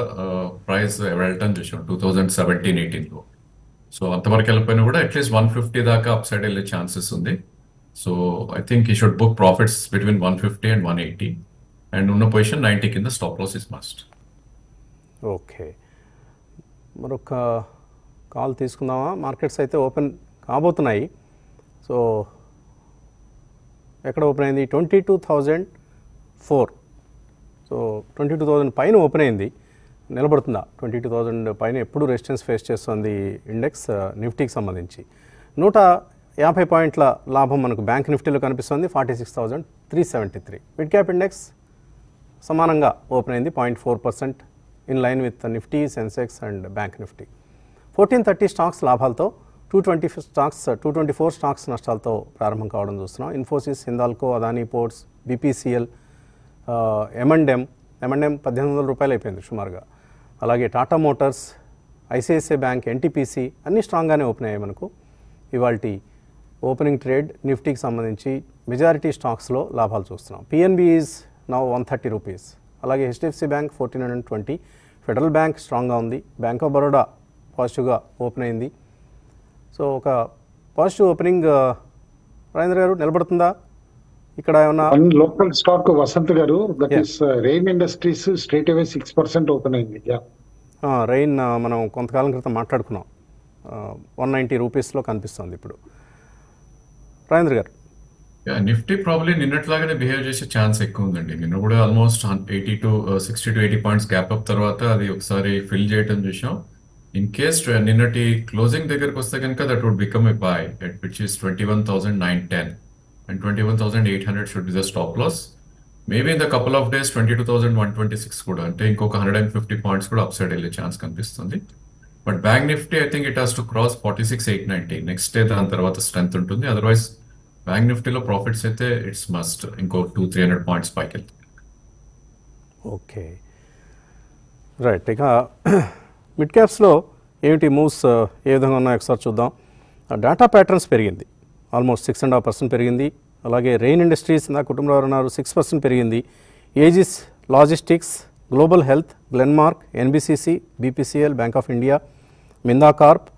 ప్రైస్ వెళ్ళటం చూసాం టూ థౌజండ్ సెవెంటీన్ ఎయిటీన్లో సో అంతవరకు వెళ్ళిపోయినా కూడా అట్లీస్ట్ వన్ ఫిఫ్టీ దాకా అప్ సైడ్ వెళ్ళే ఛాన్సెస్ ఉంది. So I think we should book profits between one fifty and one eighty and ఉన్న పొజిషన్ నైన్టీ కింద stop loss is must okay. మరొక కాల్ తీసుకుందామా? మార్కెట్స్ అయితే ఓపెన్ కాబోతున్నాయి. సో ఎక్కడ ఓపెన్ అయింది? Twenty two thousand four. So twenty two thousand పైన open అయింది. నిలబడుతుందా? ట్వంటీ టూ థౌజండ్ పైన ఎప్పుడు రెసిస్టెన్స్ ఫేస్ చేస్తుంది ఇండెక్స్ నిఫ్టీకి సంబంధించి. నూట యాభై పాయింట్ల లాభం మనకు బ్యాంక్ నిఫ్టీలో కనిపిస్తుంది. Forty six thousand three seventy three. Mid cap index సమానంగా ఓపెన్ అయింది point four percent. In line with Nifty Sensex and bank Nifty fourteen thirty stocks లాభాలతో two twenty stocks two twenty four stocks నష్టాలతో ప్రారంభం కావడం చూస్తున్నాం. Infosys Hindalco Adani ports BPCL M and M M and M పద్దెనిమిది వందల రూపాయలు అయిపోయింది సుమారుగా. అలాగే Tata motors ICICI bank NTPC అన్నీ స్ట్రాంగ్గానే ఓపెన్ అయ్యాయి మనకు. ఇవాల్టి ఓపెనింగ్ ట్రేడ్ నిఫ్టీకి సంబంధించి మెజారిటీ స్టాక్స్లో లాభాలు చూస్తున్నాం. PNB is one thirty rupees అలాగే HDFC bank fourteen hundred twenty federal bank స్ట్రాంగ్గా ఉంది. బ్యాంక్ ఆఫ్ బరోడా పాజిటివ్గా ఓపెన్ అయింది. సో ఒక పాజిటివ్ ఓపెనింగ్ రాజేంద్ర గారు నిలబడుతుందా? ఇక్కడ ఏమన్నా local stock Vasant garu that is Rain industries straight away six percent open అయింది. ఆ, మనం కొంతకాలం క్రితం మాట్లాడుకున్నాం. వన్ నైంటీ రూపీస్లో కనిపిస్తుంది ఇప్పుడు. రాజేంద్ర గారు. నిఫ్టీ ప్రాబ్లీ నిన్నట్లాగానే బిహేవ్ చేసే ఛాన్స్ ఎక్కువ ఉందండి నిన్న కూడా almost eighty to sixty to eighty points gap up తర్వాత అది ఒకసారి ఫిల్ చేయటం చూసాం ఇన్ కేస్ నిన్నటి క్లోజింగ్ దగ్గరకు వస్తే కనుక that would become a buy at which is twenty one thousand nine ten and twenty one thousand eight hundred should be the stop loss maybe in the couple of days twenty two thousand one twenty six కూడా అంటే ఇంకొక hundred and fifty points కూడా up side వెళ్ళే chance కనిపిస్తుంది. But bank Nifty I think it has to cross forty six eight ninety next day దాని తర్వాత strength ఉంటుంది. Otherwise bank నిఫ్టీలో ప్రాఫిట్స్ అయితే ఇట్స్ మస్ట్ ఇంకో టూ త్రీ హండ్రెడ్ పాయింట్స్ పైకి ఓకే రైట్ ఇక మిడ్ క్యాప్స్లో ఏమిటి మూవ్స్ ఏ విధంగా ఉన్నాయో ఒకసారి చూద్దాం. డేటా ప్యాటర్న్స్ పెరిగింది. Almost six and half percent పెరిగింది. అలాగే రెయిన్ ఇండస్ట్రీస్ నా కుటుంబంలో ఉన్నారు సిక్స్ పర్సెంట్ పెరిగింది. Aegis logistics global health Glenmark NBCC BPCL bank of India Minda Corp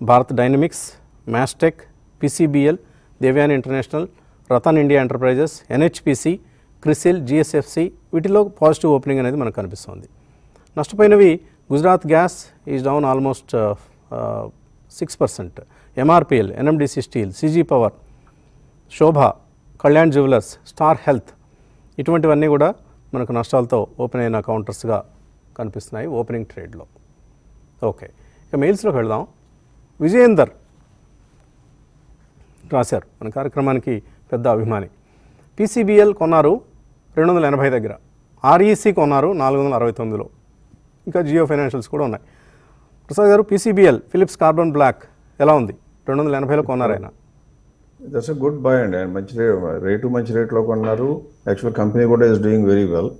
Bharat dynamics Mastek PCBL Devyani international Ratan India enterprises NHPC CRISIL GSFC వీటిలో పాజిటివ్ ఓపెనింగ్ అనేది మనకు కనిపిస్తుంది. నష్టపోయినవి Gujarat Gas is down almost six percent MRPL NMDC Steel CG Power Sobha Kalyan Jewellers Star Health ఇటువంటివన్నీ కూడా మనకు నష్టాలతో open అయిన కౌంటర్స్గా కనిపిస్తున్నాయి ఓపెనింగ్ ట్రేడ్లో ఓకే ఇక మెయిల్స్లోకి వెళ్దాం. విజయేందర్ రాశారు. మన కార్యక్రమానికి పెద్ద అభిమాని. పీసీబీఎల్ కొన్నారు రెండు వందల ఎనభై దగ్గర. ఆర్ఈసీ కొన్నారు నాలుగు వందల అరవై తొమ్మిదిలో. ఇంకా జియో ఫైనాన్షియల్స్ కూడా ఉన్నాయి. ప్రసాద్ గారు పీసీబీఎల్ ఫిలిప్స్ కార్బన్ బ్లాక్ ఎలా ఉంది? రెండు వందల ఎనభైలో కొన్నారు ఆయన. దట్స్ అ గుడ్ బై అండి. మంచి రేటు మంచి రేట్లో కొన్నారు. యాక్చువల్ కంపెనీ కూడా ఇస్ డూయింగ్ వెరీ వెల్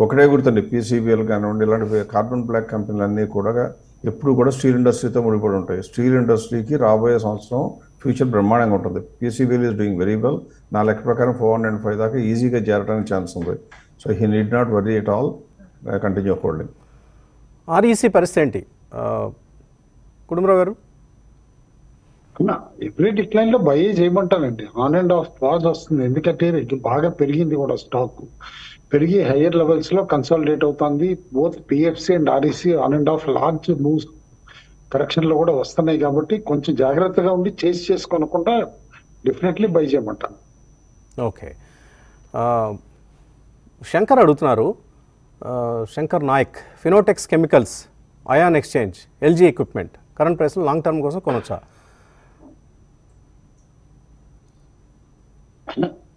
ఒకటే గుర్తుంది పీసీబీఎల్ కానివ్వండి ఇలాంటి కార్బన్ బ్లాక్ కంపెనీలు అన్నీ కూడా ఎప్పుడు కూడా స్టీల్ ఇండస్ట్రీతో ముడిపడి ఉంటాయి. స్టీల్ ఇండస్ట్రీకి రాబోయే సంవత్సరం ఫ్యూచర్ బ్రహ్మాండంగా ఉంటుంది. PCBL is doing very well నా లెక్క ప్రకారం ఫోర్ హండ్రెడ్ ఫైవ్ దాకా ఈజీగా చేరడానికి ఛాన్స్ ఉంది. So he need not worry at all continue holding REC పరిస్థితి ఏంటి? ఆ, కుటుంబరావు గారు? ఎవ్రీ డిక్లైన్లో బై చేయమంటానండి ఆన్ అండ్ ఆఫ్ పాజ్ వస్తుంది. ఎందుకంటే ఇది బాగా పెరిగింది కూడా స్టాక్ పెరిగి హయ్యర్ లెవెల్స్లో కన్సాలిడేట్ అవుతుంది. Both PFC and REC on and off large moves కరెక్షన్లో కూడా వస్తున్నాయి కాబట్టి కొంచెం జాగ్రత్తగా ఉండి చేసి చేసుకోనకుండా డెఫినెట్లీ బై చేయమంటాను. ఓకే. శంకర్ అడుగుతున్నారు. Shankar Nayak Fineotex chemicals ion exchange LG equipment current ప్రైస్లో లాంగ్ టర్మ్ కోసం కొనొచ్చా?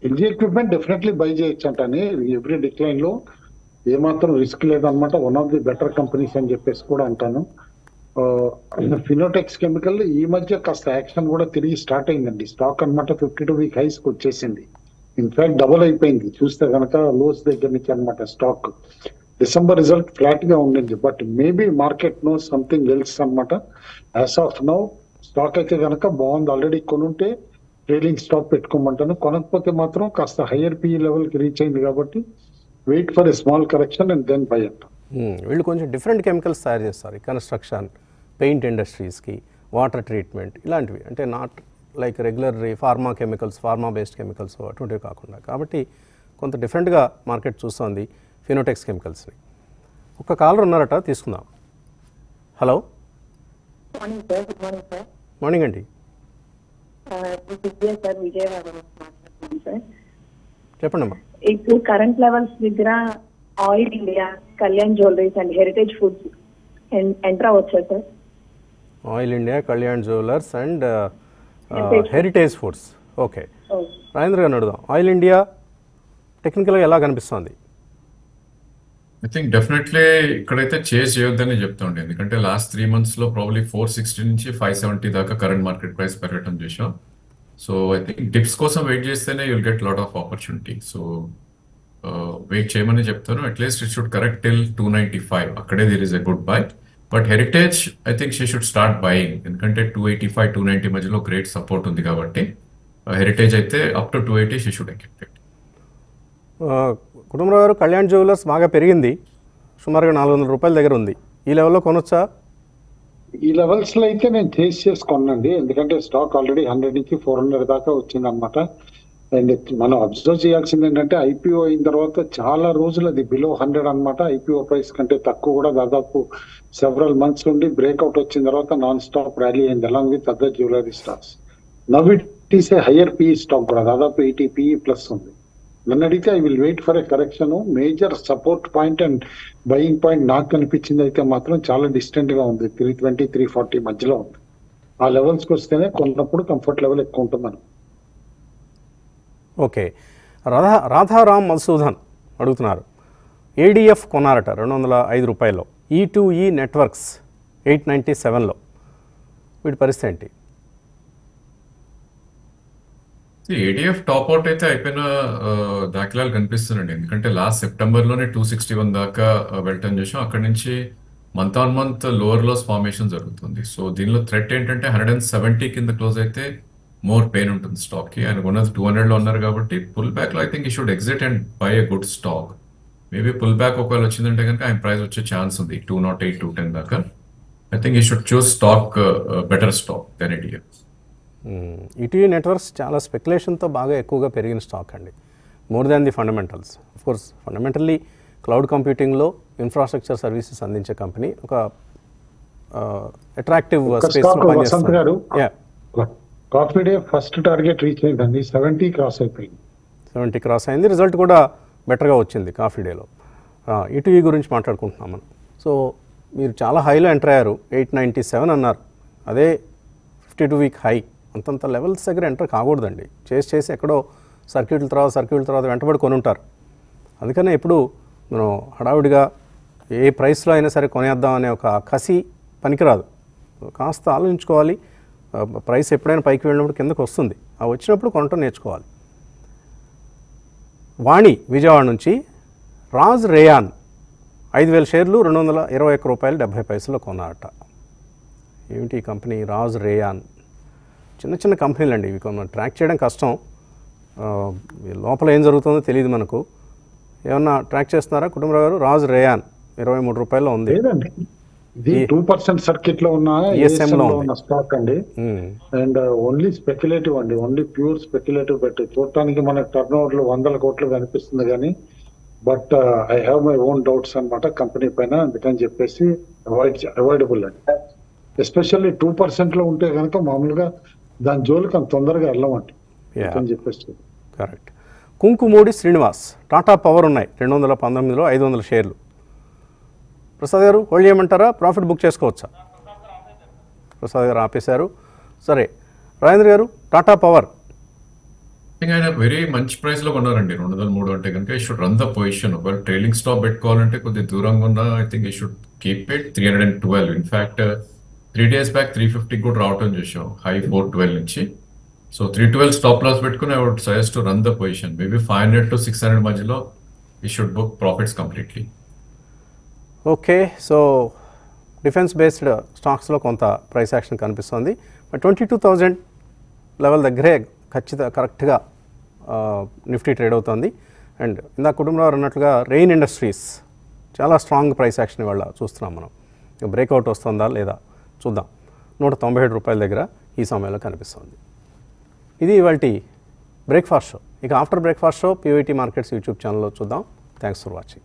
ఎల్జీ ఎక్విప్మెంట్ డెఫినెట్లీ బై చేయొచ్చు అంటాను ఎవ్రీ డిక్లైన్లో ఏమాత్రం రిస్క్ లేదనమాట one of the better companies అని చెప్పేసి కూడా అంటాను. ఫినోటెక్స్ కెమికల్ ఈ మధ్య కాస్త యాక్షన్ కూడా తిరిగి స్టార్ట్ అయిందండి. స్టాక్ అన్నమాట ఫిఫ్టీ టూ వీక్ హైస్కి వచ్చేసింది. ఇన్ఫాక్ట్ డబుల్ అయిపోయింది. చూస్తే కనుక లోస్ దగ్గర నుంచి అనమాట స్టాక్ డిసెంబర్ రిజల్ట్ ఫ్లాట్గా ఉండింది. But maybe market know something else అనమాట యాజ్ ఆఫ్ నౌ స్టాక్ అయితే కనుక బాగుంది ఆల్రెడీ కొనుంటే ట్రేడింగ్ స్టాప్ పెట్టుకోమంటాను. కొనకపోతే మాత్రం కాస్త హైయర్ పిఈ లెవెల్కి రీచ్ అయింది కాబట్టి wait for a small correction and then buy అంట వీళ్ళు కొంచెం డిఫరెంట్ కెమికల్స్ తయారు చేస్తారు కన్స్ట్రక్షన్ పెయింట్ ఇండస్ట్రీస్కి వాటర్ ట్రీట్మెంట్ ఇలాంటివి. అంటే not like regular pharma chemicals pharma based chemicals అటువంటివి కాకుండా. కాబట్టి కొంత డిఫరెంట్గా మార్కెట్ చూస్తోంది ఫినోటెక్స్ కెమికల్స్ని. ఒక కాలర్ ఉన్నారట తీసుకుందాం. Hello? Morning sir good morning sir. Morning అండి. చెప్పండి అమ్మా ఇప్పుడు కరెంట్ లెవెల్స్ దగ్గర oil India Kalyan jewelleries and heritage foods enter అవ్వచ్చా sir? Oil India Kalyan Jewellers and Heritage. Heritage Foods okay. Rajendra గారిని అడుగుదాం. ఆయిల్ ఇండియా టెక్నికల్గా ఎలా కనిపిస్తుంది? ఐ థింక్ డెఫినెట్లీ ఇక్కడైతే చేజ్ చేయొద్దని చెప్తాండి ఎందుకంటే లాస్ట్ త్రీ మంత్స్లో ప్రాబ్లీ ఫోర్ సిక్స్టీ నుంచి ఫైవ్ సెవెంటీ దాకా కరెంట్ మార్కెట్ ప్రైస్ పెరగటం చూసాం సో ఐ థింక్ డిప్స్ కోసం వెయిట్ చేస్తేనే you'll get lot of opportunity so wait చేయమని చెప్తాను. At least it should correct till two ninety five అక్కడే there is a good buy but Heritage I think she should start buying ఎందుకంటే two eighty five two ninety మధ్యలో great support ఉంది కాబట్టి heritage అయితే up to two eighty she should expect Kutumbarao garu Kalyan Jewellers బాగా పెరిగింది. సుమారుగా నాలుగు వందల రూపాయల దగ్గర ఉంది. ఈ లెవెల్లో కొనొచ్చా? ఈ లెవెల్స్లో అయితే నేను చేసి చేసుకున్నాండి ఎందుకంటే స్టాక్ ఆల్రెడీ హండ్రెడ్ నుంచి ఫోర్ హండ్రెడ్ దాకా వచ్చింది అనమాట అండ్ మనం అబ్జర్వ్ చేయాల్సింది ఏంటంటే ఐపీఓ అయిన తర్వాత చాలా రోజులు అది బిలో హండ్రెడ్ అన్నమాట. ఐపీఓ ప్రైస్ కంటే తక్కువ కూడా దాదాపు సెవరల్ మంత్స్ నుండి బ్రేక్అవుట్ వచ్చిన తర్వాత నాన్ స్టాప్ ర్యాలీ అయింది along with other jewellery stocks now it is a higher PE stock కూడా దాదాపు ఎయిటీ పిఈ ప్లస్ ఉంది. నన్ను అడిగితే I will wait for a correction major support point and buying point నాకు కనిపించింది అయితే మాత్రం చాలా డిస్టెంట్గా ఉంది. త్రీ ట్వంటీ త్రీ ఫార్టీ మధ్యలో ఉంది. ఆ లెవెల్స్కి వస్తేనే కొన్నప్పుడు కంఫర్ట్ లెవెల్ ఎక్కువ ఉంటుంది ఓకే. రాధా రాధారామ్ మధుసూదన్ అడుగుతున్నారు. ఏడిఎఫ్ కొన్నారట రెండు వందల ఐదు రూపాయల్లో. ఈ ఈ నెట్వర్క్స్ ఎయిట్ నైంటీ సెవెన్లో వీటి పరిస్థితి ఏంటి? ఏడిఎఫ్ టాప్ అవుట్ అయితే అయిపోయిన దాఖలాలు కనిపిస్తున్నాయండి. ఎందుకంటే లాస్ట్ సెప్టెంబర్లోనే టూ సిక్స్టీ వన్ దాకా ఆ, వెళ్ళటం చూసాం. అక్కడ నుంచి month on month lower lows formation జరుగుతుంది. సో దీనిలో థ్రెట్ ఏంటంటే హండ్రెడ్ అండ్ సెవెంటీ కింద క్లోజ్ అయితే మోర్ పెయిన్ ఉంటుంది స్టాక్కి. ఆయన ఉన్నది టూ హండ్రెడ్లో ఉన్నారు కాబట్టి పుల్ బ్యాక్లో I think we should exit and buy a good stock maybe pull back ఒకవేళ వచ్చిందంటే కనుక ఆయన ప్రైస్ వచ్చే ఛాన్స్ ఉంది. Two nought eight two ten దాకా. I think we should choose stock better stock than ADF ETV Networks చాలా స్పెక్యులేషన్తో బాగా ఎక్కువగా పెరిగిన స్టాక్ అండి. More than the fundamentals course fundamentally cloud కంప్యూటింగ్లో infrastructure services అందించే కంపెనీ ఒక అట్రాక్టివ్ స్పేస్లో stock Vasant garu yeah Coffee Day first target reach అయిందండి సెవెంటీ క్రాస్ అయిపోయింది. సెవెంటీ క్రాస్ అయింది. రిజల్ట్ కూడా బెటర్గా వచ్చింది కాఫీ డేలో. ఈటీవీ గురించి మాట్లాడుకుంటున్నాం మనం. సో మీరు చాలా హైలో ఎంటర్ అయ్యారు. ఎయిట్ నైంటీ సెవెన్ అన్నారు. అదే ఫిఫ్టీ టూ వీక్ హై. అంతంత లెవెల్స్ దగ్గర ఎంటర్ కాకూడదండి. చేసి చేసి ఎక్కడో సర్క్యూట్ల తర్వాత సర్క్యూట్ల తర్వాత వెంటబడి కొని ఉంటారు అందుకనే ఇప్పుడు మనం హడావుడిగా ఏ ప్రైస్లో అయినా సరే కొనేద్దాం అనే ఒక కసి పనికిరాదు. కాస్త ఆలోచించుకోవాలి. ప్రైస్ ఎప్పుడైనా పైకి వెళ్ళినప్పుడు కిందకు వస్తుంది. ఆ వచ్చినప్పుడు కొనటం నేర్చుకోవాలి. వాణి విజయవాడ నుంచి రాజ్ రేయాన్ ఐదు వేల షేర్లు రెండు వందల ఇరవై ఒక్క రూపాయలు డెబ్బై పైసలు కొన్నారట. ఏమిటి ఈ కంపెనీ? రాజ్ రేయాన్. చిన్న చిన్న కంపెనీలు అండి ఇవి కొన్ని ట్రాక్ చేయడం కష్టం. లోపల ఏం జరుగుతుందో తెలియదు మనకు. ఏమన్నా ట్రాక్ చేస్తున్నారా కుటుంబరావు గారు? రాజ్ రేయాన్ ఇరవై మూడు రూపాయల్లో ఉంది. ఇది టూ పర్సెంట్ సర్కిట్లో ఉన్న లో ఉంది. ఉన్న స్టాక్ అండి. అండ్ ఓన్లీ స్పెక్యులేటివ్ అండి. ఓన్లీ ప్యూర్ స్పెక్యులేటివ్ పెట్టి చూడటానికి మనకు టర్న్ ఓవర్లు వందల కోట్లు కనిపిస్తుంది కానీ but I have my own doubts అన్నమాట కంపెనీ పైన అందుకని చెప్పేసి అవాయిడ్ అవాయిడబుల్ అండి. ఎస్పెషల్లీ టూ పర్సెంట్లో ఉంటే కనుక మామూలుగా దాని జోలికి అంత తొందరగా వెళ్ళమండి. అని చెప్పేసి కరెక్ట్ కుంకుమూడి శ్రీనివాస్ టాటా పవర్ ఉన్నాయి. రెండు వందల పంతొమ్మిదిలో ఐదు వందల షేర్లు. ప్రసాద్ గారు హోల్డ్ చేయమంటారా? ప్రాఫిట్ బుక్ చేసుకోవచ్చా? ప్రసాద్ గారు ఆపేశారు. సరే రాజేంద్ర గారు టాటా పవర్ ఆయన వెరీ మంచి ప్రైస్లో కొన్నారండి. రెండు వందల మూడు అంటే కనుక we should run the position ఒకవేళ ట్రైలింగ్ స్టాప్ పెట్టుకోవాలంటే కొద్దిగా దూరంగా ఉన్న I think we should keep it three hundred and twelve in fact three days back three fifty కూడా రావటం చూసాం హై ఫోర్ ట్వెల్వ్ నుంచి. So three twelve stop loss పెట్టుకుని I would suggest to run the position maybe five hundred to six hundred మధ్యలో we should book profits completely okay so defence based స్టాక్స్లో కొంత price action కనిపిస్తుంది. Twenty two thousand level దగ్గరే ఖచ్చిత కరెక్ట్గా Nifty trade అవుతుంది. And ఇందా కుటుంబంలో అన్నట్లుగా రెయిన్ ఇండస్ట్రీస్ చాలా స్ట్రాంగ్ ప్రైస్ యాక్షన్ ఇవాళ చూస్తున్నాం మనం. బ్రేక్అవుట్ వస్తుందా లేదా చూద్దాం. నూట తొంభై ఏడు రూపాయల దగ్గర ఈ సమయంలో కనిపిస్తుంది. ఇది ఇవాళ బ్రేక్ఫాస్ట్ షో ఇక after breakfast show PYT Markets YouTube ఛానల్లో చూద్దాం. Thanks for watching